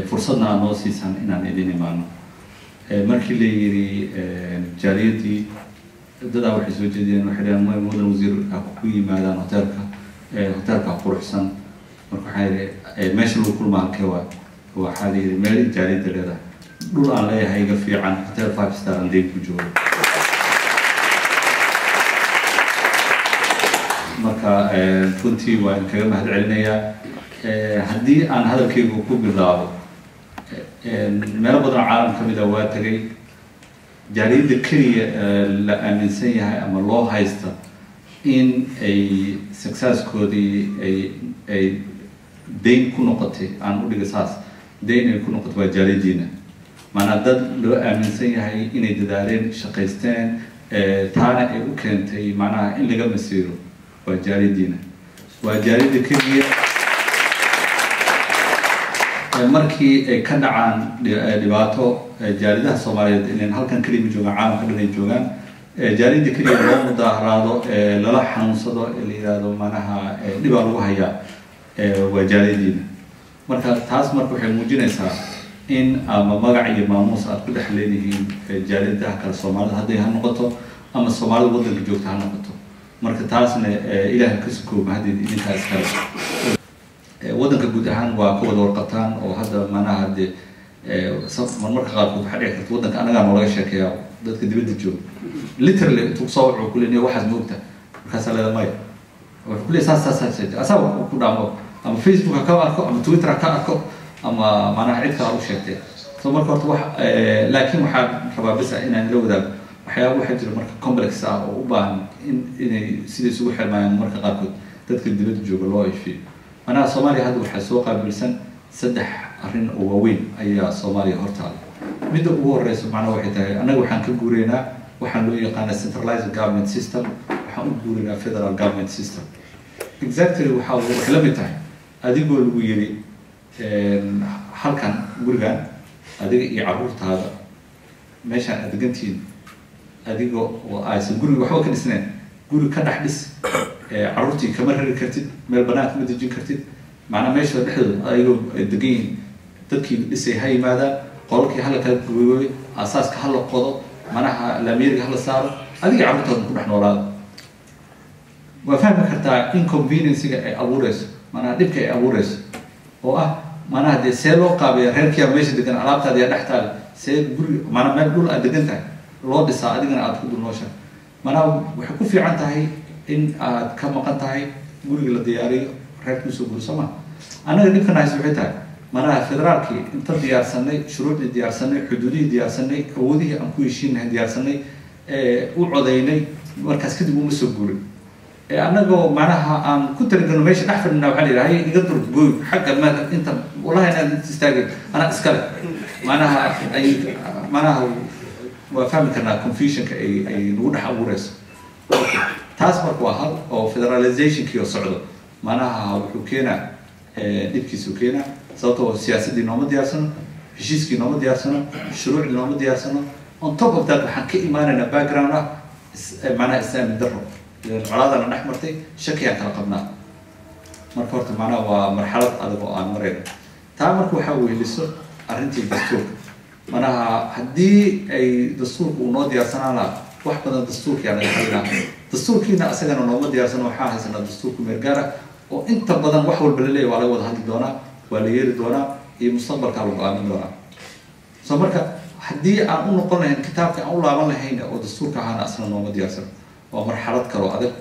Fursadna aad noo siisaan inaan idin imaano. Markii la yidhi jaaliyadii dadaa waxay soo jeediyeen waxay dhaheen may mudan wasiir ha ku yimaadaan hoteelka. Hoteelka quruxsan marka waxaa yidhi meesha lagu kulma halkee waa waxaa la yidhi meel jaaliyadda leedahay. Dhul aan leeyahay iga fiican hotel five star aan ku joogo marka runtii waan kaga mahad celinayaa haddii aan hadalkaygu ku bilaabo meelo badan caalam ka mid a waa tegay jaaliyadda keliya la aaminsan yahay ama loo haysta in ay successkoodii ay ay dayn ku noqotay aan u dhiga saas dayn ay ku noqotay waa jaaliyadiina maanaa dad loo aaminsan yahay inay dadaaleen shaqaysteen taana ay u keentay macnaha in laga masiiro waa jaaliyadiina waa jaaliyadda keliya markii ay ka dhacaan dhibaato jaalidaha soomaaliyeed inan halkan keliya ma joogaan caalamka dhan ay joogaan jaaliyadda keliya loo mudaaharaado lala xanuunsado la yihahdo manaha dhibaa lagu hayaa waa jaaliyadiina marka taas marka waxay muujinaysaa in ama magac iyo maamuus aad ku dhex leedihiin jaaliyadaha kale soomaalida hadday ha noqoto ama soomaalida waddanka joogta ha noqoto marka taasna ilaahay ka sukoo mahadid idinkaa iskale waddanka guud ahaan waa ka wada warqabtaan oo hadda manaha dee marmarka qaarkood waxaa dhici karta waddanka anagaa noolaga sheekeeyaa dadka dibadda jooga. Literally intuu ku soo wuxuu ku leeyahay waxaas ma ogta markaasaa leeda maya. Wuxuu ku saas saas saas asaga ku dhaamo ama facebook ka arko ama twitter ka arko ama manaha cid kale u sheegtay so marka horta wax laakiin waxaan rabaa bisa inaan la wadaago. Waxyaaba waxaa jira marka complex ah oo u baahan in inay sida isugu xirmayaan marka qaarkood dadka dibadda jooga loo ifiyo manaha soomaaliya hadda waxaa soo qaabilsan saddex arrin oo waaweyn ayaa soomaaliya hortaala midda ugu horeysa macnaha waxay tahay annaga waxaan ka guureynaa waxaan loo yaqaana centralized government system waxaan u guureynaa federal government system. Exactly waxa waxay la mid tahay. Adigoo lagu yiri halkan gurigan adiga iyo caruurtaada meeshaan aad degantihiin adigoo oo aysan guriga waxba ka dhisnayn guri ka dhex dhis [coughs] caruurtii kama rari kartid meel banaanka ma dejin kartid. Macnaa meesha dhexdooda ayagoo ay degan yihiin. Dadkii dhisay ha yimaadaan qolalkii hala kala gooyooy asaaska hala qodo manaha laamiyadiga hala saaro adiga caruurtooda ku dhex noolaada waa fahmi kartaa inconvenienciga ay abuureyso manaha dhibka ay abuureyso oo ah manaha dee see loo qaabeeya reerkiia meesha degan alaabtaada yaa dhex taale see guri maanaa meel dhul aad degan tahay loo dhisaa adigana aada ku dul noosha. Manaha waxay ku fiican tahay in aad ka maqan tahay guriga la diyaariyo reerkiisoo guri soo ma annaga dhibkan hayse waxay tahay manaha federaalkii inta diyaarsanay shuruucdii diyaarsanay xuduudihii diyaarsanay awoodihii aan ku heshiinahay diyaarsanay u codaynay markaas kadib uma soo guurin. Annagoo manaha aan ku talagelno meesha dhex fadhina waxaa la yidhaha iga dur gooy xagga ma inta wallahi inaan istaagay anaa iskale manaha ay manaha waa fahmi karnaa confusionka ay ay nagu dhex abuureyso taas marka waa hal oo federalizationkii oo socdo. Manaha wuxuu keenaa dhibkiisuu keenaa sababtoo siyaasaddii nooma diyaarsano heshiiskii nooma diyaarsano shuruucdii nooma diyaarsano on top of that waxaan ka imaanaynaa background ah eh, macnaha islaamin daro colaadana dhex martay shakiyaan kala qabnaa. Marka horta macnaha waa marxalad adag oo aan marayno taa marka waxaa weheliso arrintii dastuurka manaha haddii ay dastuurka uu noo diyaarsanaan lahaa wax badan xalin lahaa dastuurkiina asagana nooma diyaarsan waxaa haysanaa dastuurka meergaara oo inta badan wax walba la leeyahy waa laga wada hadli doonaa waa la yeeli doonaa iyo mustaqbalkaa la go'aamin doonaa. So marka haddii aan u noqon lahayn kitaabka aan u laaban lahayn oo dastuurka ahaana asna nooma diyaarsan waa marxalad kaloo adag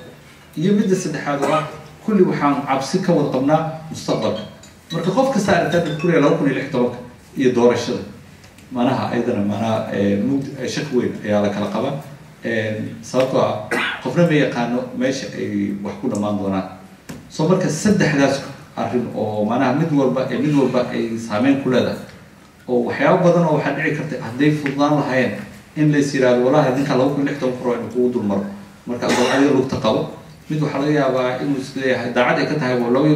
iyo midda saddexaad oo ah kulli waxaan cabsi ka wada qabnaa mustaqbalka. Marka qof kasta arrintaa kuriya laba kun iyo lix tobanka iyo doorashada manaha ayadana manaha mugd shak weyn ayaa la kala qaba. Sababtoo ah qofna ma yaqaano meesha ay wax ku dhammaan doonaan. So marka saddexdaas arrin oo manaha mid walba mid walba ay saameyn ku leedahay oo waxyaabo badan oo waxaa dhici karta hadday fududaan lahaayeen in lays yidhahdo walahi ninka laba kun iyo lix toban kuro inuu kugu dul marka adoo lugta qabo mid waxaa laga yaabaa inuu is leeyahay daacad ay ka tahay laba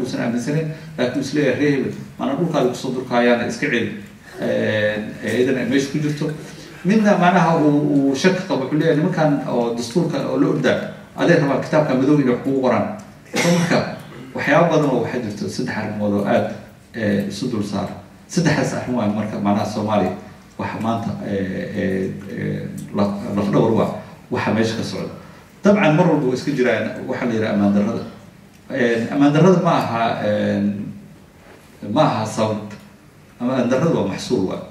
uusan aaminsanayn laakiin is leeyahay ree hebel maanaa dhulkaada ku soo durkaayaana iska celi iyadan ay meesha ku jirto midna macnaha uu shaki qabo wuxuu leeyahay nimankan oo dastuurka oo la ordaa adee rabaa kitaabka madow inay wax kugu qoraan marka waxyaabo badan oo waxaa jirto saddex arrimood oo aada isu dul saara saddexdaas arrin waa marka macnaha soomaaliya waxa maanta lafdhawar waa waxa meesha ka socda dabcan mar walba waa iska jiraan waxaa la yidhaha amaan darrada amaan darrada ma aha ma aha sabab amaan darrada waa maxsuul waa.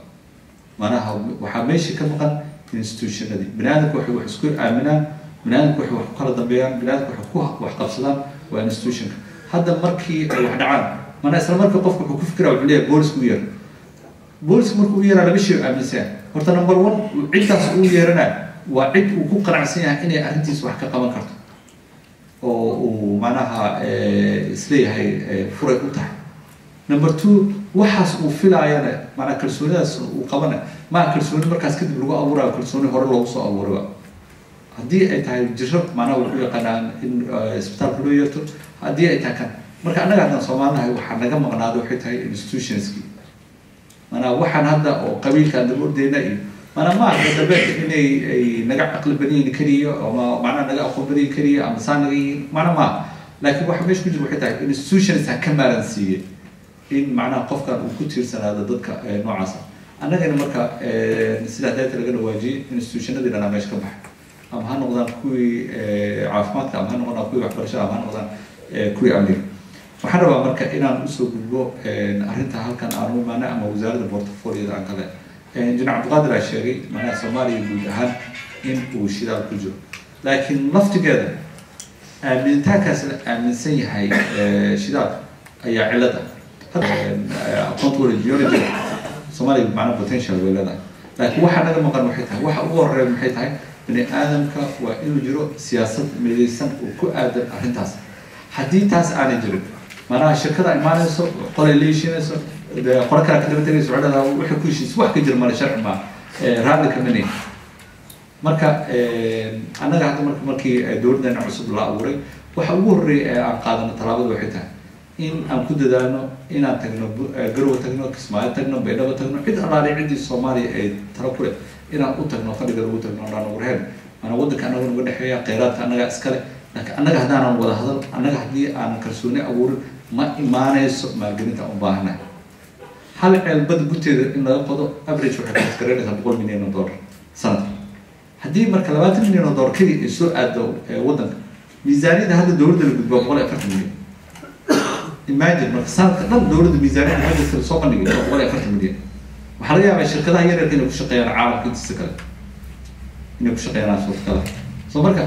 Manaha waxaa meesha ka maqan institutionadii. Bani aadamku waxay wax isku aaminaan bani aadamku waxay wax ku kala dambeeyaan bani aadamku waxay ku wax qabsadaan waa institutionka. Hadda markii ay wax dhacaan mana isla marka qofku wuxuu ku fikira wuxuu leeyahay boolisku u yeer boolisku markuu u yeeraa laba shay aaminsan horta number one ciddaas uu yeeranaa waa cid uu ku qanacsan yahay inay arrintiisa wax ka qaban karto. Oo uu manaha is leeyahay furay u tahay. Number two waxaas uu filaayana manaa kalsoonidaas uu qabana. Maa kalsooni markaas kadib lagu abuurayo kalsooni hore loogu soo abuuray haddii ay tahay jiro macnaha wuxuu yaqaanaan in isbitaalka loo yeerto. Haddii ay tahay kan marka annaga haddaan soomaalinahay waxaa naga maqnaada waxay tahay institutionski. Manaa waxaan hadda oo qabiilkaan daba ordeyna iyo manaa ma aha dabeeta inay ay naga caqli baniyin keliya ama macnaha naga aqoon baniyin keliya ama saa naga yihiin mana maaha laakiin waxa meesha ku jira waxay tahay institutionska ka maaran in macnaha qofkan uu ku tiirsanaado dadka noocaasa annagana marka sidaa deeta laga dhawaajiyey institutionadii dhanaa meesha ka baxay ama ha noqdaan kuwii caafimaadka ama ha noqdaan kuwii waxbarashada ama ha noqdaan kuwii amniga. Waxaan rabaa marka inaan u soo gudbo arrinta halkan aan u imaanay ama wasaaradda portfoliyada aan kale injineer cabdiqaadir aa sheegay macnaha soomaaliya guud ahaan in uu shidaal ku jiro. Laakiin laftigeeda aaminitaankaas la aaminsan yahay shidaalka ayaa cilada aqoontooda geology soomaaliya macnaha potential way leedahay. Laakiin waxaa naga maqan waxay tahay? Waxa ugu horreeya maxay tahay? Bani aadamka waa inuu jiro siyaasad midaysan oo ku aadan arrintaas. Haddii taas aanay jirin manaha shirkada imaanayso qolay la heshiinayso qolo kale ka daba tegayso waxay ku heshiis wax ka jira male sharci ma raalli kamanay marka annaga hadda marka markii dowladdeena cusub la abuuray waxa ugu horreeya ee aan qaadano tallaabada waxay tahay in aan ku dadaalno inaan tagno garowe tagno kismaayo tagno baydhabo tagno cid allaale ciddii soomaaliya ay talo ku leh inaan u tagno fadhiga lagu tagno dhaan warheen maana waddanka annaga naga dhexeeya kheyraadka annaga iskale laakiin annaga haddaanan wada hadal annaga haddii aanan kalsooni abuurin ma imaanayso maalgelinta u baahanahay hal ceel bada gunteeda in laga qodo average waxay kaas garaynaysaa boqol milyan oo dollar sanadka. Haddii marka labaatan milyan oo dollar keliya ay soo aado waddanka miisaaniyada hadda dowladda la gudbaa boqol afartan milyan imagine marka sanadka dhan dowladda miisaaniyada hadda soo bandhigay boqol iyo afartan milyan waxaa laga yaabaa shirkadaha yaryarka inay ku shaqeeyaan caalamka intiisa kale. Inay ku shaqeeyaan suurtakala so marka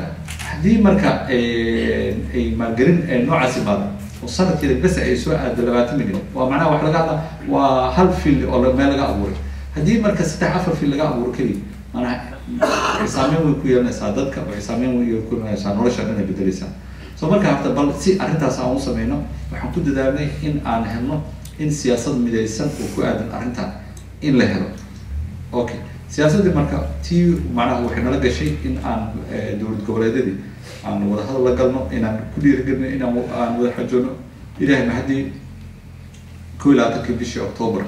haddii marka ay maalgelin noocaas imaado oo sanadkeeda bes ay soo aado labaatan milyan waa macnaha wax laga hadla waa hal fil oo meel laga abuuray. Haddii marka saddex afar fil laga abuuro keliya waxay saameyn way ku yeelanaysaa dadka waxay saameyn way ku yeelanaysaa nolosha dhan ay bedeleysaa so marka horta bal si arrintaas aan u sameyno waxaan ku dadaalnay in aan helno in siyaasad midaysan oo ku aadan arrintan in la helo. Okay siyaasaddii marka tii macnaha waxay nala gashay in aan dowlad goboleedyadii aan wada hadal la galno inaan ku dhiirigelino inaan aan wada xajoono ilahay mahadii kow iyo bishii octoobar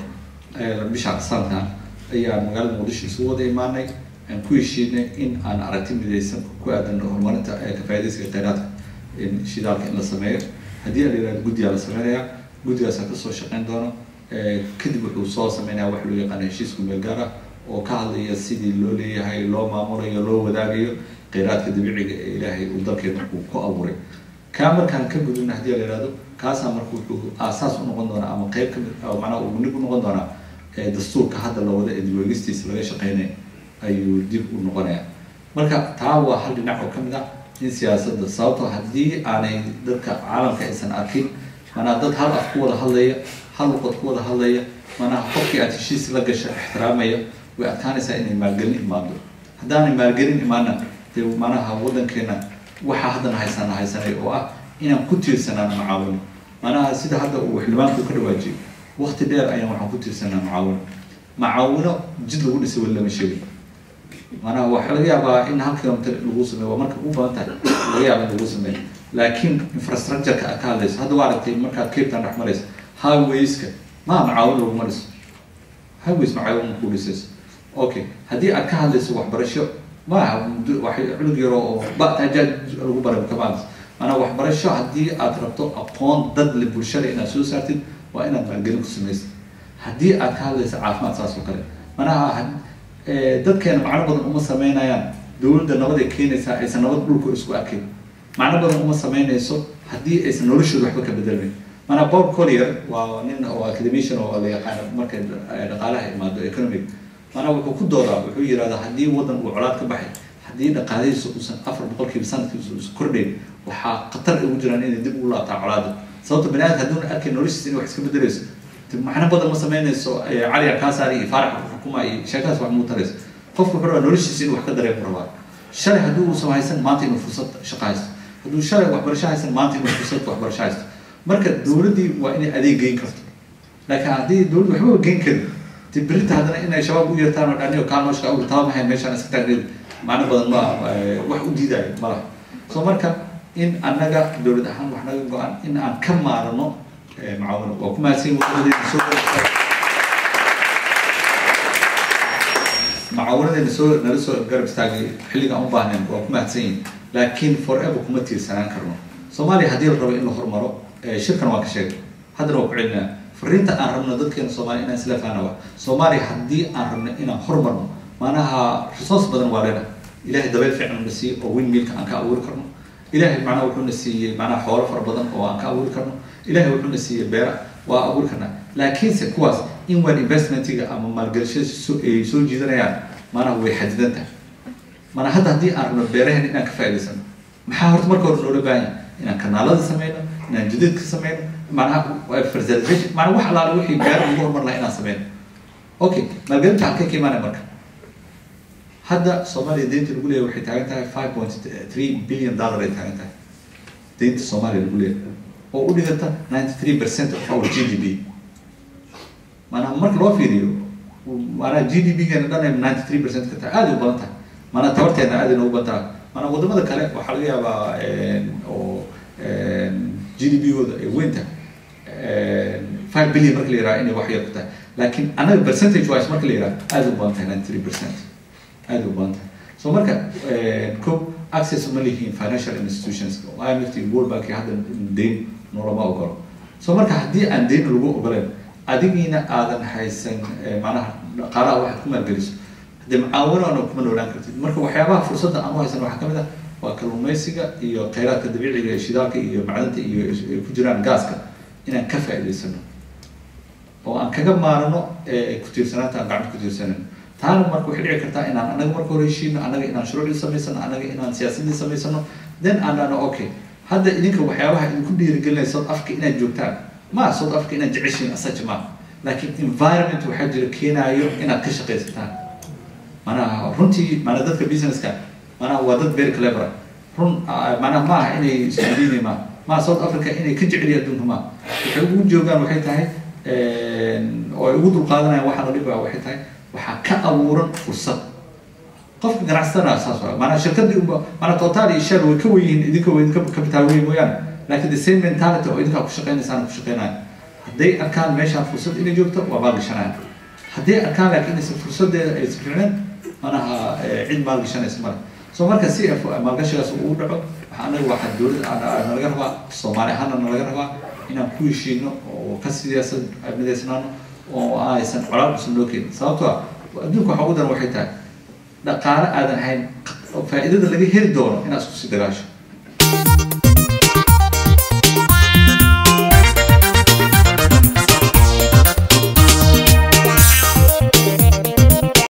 bisha sanadkan ayaa magaalada muqdisho isugu wada imaanay aan ku heshiinay in aan aragti midaysan ku aadan horumarinta ka faa'iidaysiga kheyraadka shidaalka in la sameeyo haddii la yihahdo guddigaa la sameynaya guddigaasaa ka soo shaqeyn doono kadib wuxuu soo sameynaya wax loo yaqaana heshiisku meel gaar ah oo ka hadlaya sidii loo leeyahay loo maamulayo loo wadaagayo kheyraadka dabiiciga ee ilaahay uu dalkeena uu ku abuuray kaa markaan ka gudubna haddii la yihahdo kaasaa marka wuxuu aasaas u noqon doonaa ama qeyb ka mid macnaha uu nig u noqon doonaa dastuurka hadda la wada ee dibweegistiisa laga shaqeynaya ayuu dib u noqonaya marka taa waa hal dhinac oo ka mid ah in siyaasadda sababtoo haddii aanay dadka caalamka aysan arkin manaa dad hal af ku wada hadlaya hal luqad ku wada hadlaya manaa qofkii aad heshiis la gasha ixtiraamaya way adkaanaysaa inay maalgelin imaado. Haddaanay maalgelin imaana dee manaha waddankeena waxaa haddana haysana haysanay oo ah inaan ku tiirsanaan macaawino manaha sida hadda uu xildhibaanku ka dhawaajiyay wakti dheer ayaan waxaan ku tiirsanaa macaawino macaawino jid lagu dhisay weli lama sheegin manaha waxaa laga yaabaa in hal kilomitr lagu sameeyo waa marka ugu badan tahay laga yaaba in lagu sameeyo. Laakiin infrastructureka aad ka hadlayso hadda waa aragtay markaad cape town dhex marayso highwayska maa macaawin laguma dhiso highways macaawin ku dhisayso. Okay haddii aad ka hadlayso waxbarasho maaha waxay cunug yaro oo batajaaj lagu baray kamaad maanaa waxbarasho haddii aad rabto aqoon dad le bulshada inaad soo saartid waa inaad maalgelin ku samaysid haddii aad ka hadlayso caafimaad saas oo kale. Manaha dadkeena macno badan uma sameynayaan. Dowladda nabad ay keenaysaa aysan nabad dhulka isku arkin macno badan uma sameynayso haddii aysan noloshooda waxba ka bedelmayn maanaa bob collier waa nin oo academician oo la yaqaano markay dhaqaalaha imaado economic. Maanaa wuxuu ku doodaa wuxuu yihahdaa haddii waddan uu colaad ka baxay haddii dhaqaalihiisa uusan afar boqolkiiba sanadkiisa uusan kordhayn waxaa khatar ugu jiraan inay dib ugu laabtaa colaada sababta bani aadamka hadduuna arkayn noloshiisa inay wax iska bedelayso macno badan ma sameynayso cali kaasaari iyo faarax xukuma iyo sheekadaas qofku wuxuu rabaa noloshiisa inuu wax ka dareemo rabaa shalay haddii uusan haysan maanta inuu fursad shaqo haysto hadduu shalay waxbarasho haysan maanta inuu fursad waxbarasho haysto. Marka dowladdii waa inay adeeg geyn karto. Laakiin haddii dowladdu waxba geyn karin de berita haddana inay shabaab u yeertaan oo dhaniyo kaalmooshka awr taba meeshaan iska taagneed macno badan ma wax u diidayo malaha so marka in annaga dowlad ahaan wax naga go-an in aan ka maarano macaawino waa ku mahadsan soo macaawinadeena soo nala soo garab istaagay xilliga aan u baahnayn waa ku mahadsan yihiin laakiin forever kuma tiirsanaan karno. Soomaaliya haddii la rabo in la hormaro shirkan waa ka sheegay. Haddana waa ku celinaa fariinta aan rabno dadkeena soomaaliya inaan isla faanawa soomaaliya haddii aan rabno inaan horumarno maanaha resource badan waa leena ilahay dabeyl fiican na siiyey oo windmillka aan ka abuuri karno. Ilahay macnaha wuxuuna siiyey macnaha xoolo fara badan oo aan ka abuuri karno. Ilahay wuxuuna siiyey beera waa abuuri karnaa laakiinse kuwaas in waan investmentiga ama maalgelashada ay soo jiidanayaan maanaha way xadidan tahay maanaa hadda haddii aan rabno beeraheena inaan ka faa'idaysano maxaa horta marka hore noola baahan inaan kanaalada sameyno inaan jadidka sameyno macnaha fertilization maanaa wax alaala wixii beera lagu horumar lahaa inaan sameyno okay maalgelinta halkay ka imaanaya marka hadda soomaaliya deynta lagu leeyahay waxay taagan tahay five point three billion dollar ay taagan tahay deynta soomaaliya lagu leeyahay oo u dhiganta ninety three percent of our g d p maanaa marka loo fiiriyo? Maanaa g d p geena dhan ay ninety three percent ka aada u badan tahay. Maanaa tabarteena aada inoogu badan tahay. Maanaa waddamada kale waxaa laga yaabaa oo g d p gooda ay weyn tahay. Five billion marka la yiraha inay wax yar ku tahay. Laakiin annaga percentage wise marka la yiraha aada u badan tahay ninety three percent. Aada u badan tahay. So marka ko access uma lihiin financial institutions imft world bank hadda deyn noolama ogolo so marka haddii aan deyn lagu ogoleen adigiina aadan haysan macnaha dhaqaalaha waxaad ku maalgeliso. Hadee macaawinana kuma noolaan kartid. Marka waxyaabaha fursadda aan u haysan waxaa ka mid ah waa kalluumaysiga iyo kheyraadka dabiiciga ee shidaalka iyo macdanta iyo ay ku jiraan gaaska inaan ka faa'iidaysano. Oo aan kaga maarano ku tiirsanaanta aan gacanta ku tiirsanan taana marka waxay dhici kartaa inaan anaga marka hore heshiino annaga inaan shuruucdii samaysano annaga inaan siyaasadii samaysano then aan dhano okay. Hadda idinka waxyaabaha idinku dhiirigelinaya south africa inaad joogtaan ma south africa inaad jeceshiin asaja ma laakiin environment waxaa jira keenaayo inaad ka shaqaysataan manaha runtii maanaa dadka businesska manaha waa dad very clever. Run manaha ma aha inay ismadiini ma ma south africa inay ka jeceliya adduunka ma waxay ugu joogaan waxay tahay oo ay ugu dulqaadanayaan waxaana dhibaa waxay tahay waxaa ka abuuran fursad. Qofka ganacsatana saas waa maanaa shirkadii unba maanaa total iyo shell way ka wen yihiin idinka way idinka capital weyn mooyaane laakiin the same mentality oo idinkaa ku shaqeynaysaan ku shaqeynaya hadday arkaan meeshaan fursad inay joogto waa maalgashanaya hadday arkaan laakiin inaysan fursadeeda aysan ficneen manaha cid maalgashanaysa male so marka si maalgashigaas uu dhaco anaga waxaa dowlad nalaga rabaa soomaali ahaana nalaga rabaa inaan ku heshiino oo ka siyaasad midaysnaano oo aysan colaad usan noo keenin sababtoo ah adduunka waxa ugu daran waxay tahay dhaqaale aadan hayn faa'iidada laga heli doono inaad isku sii dagaasho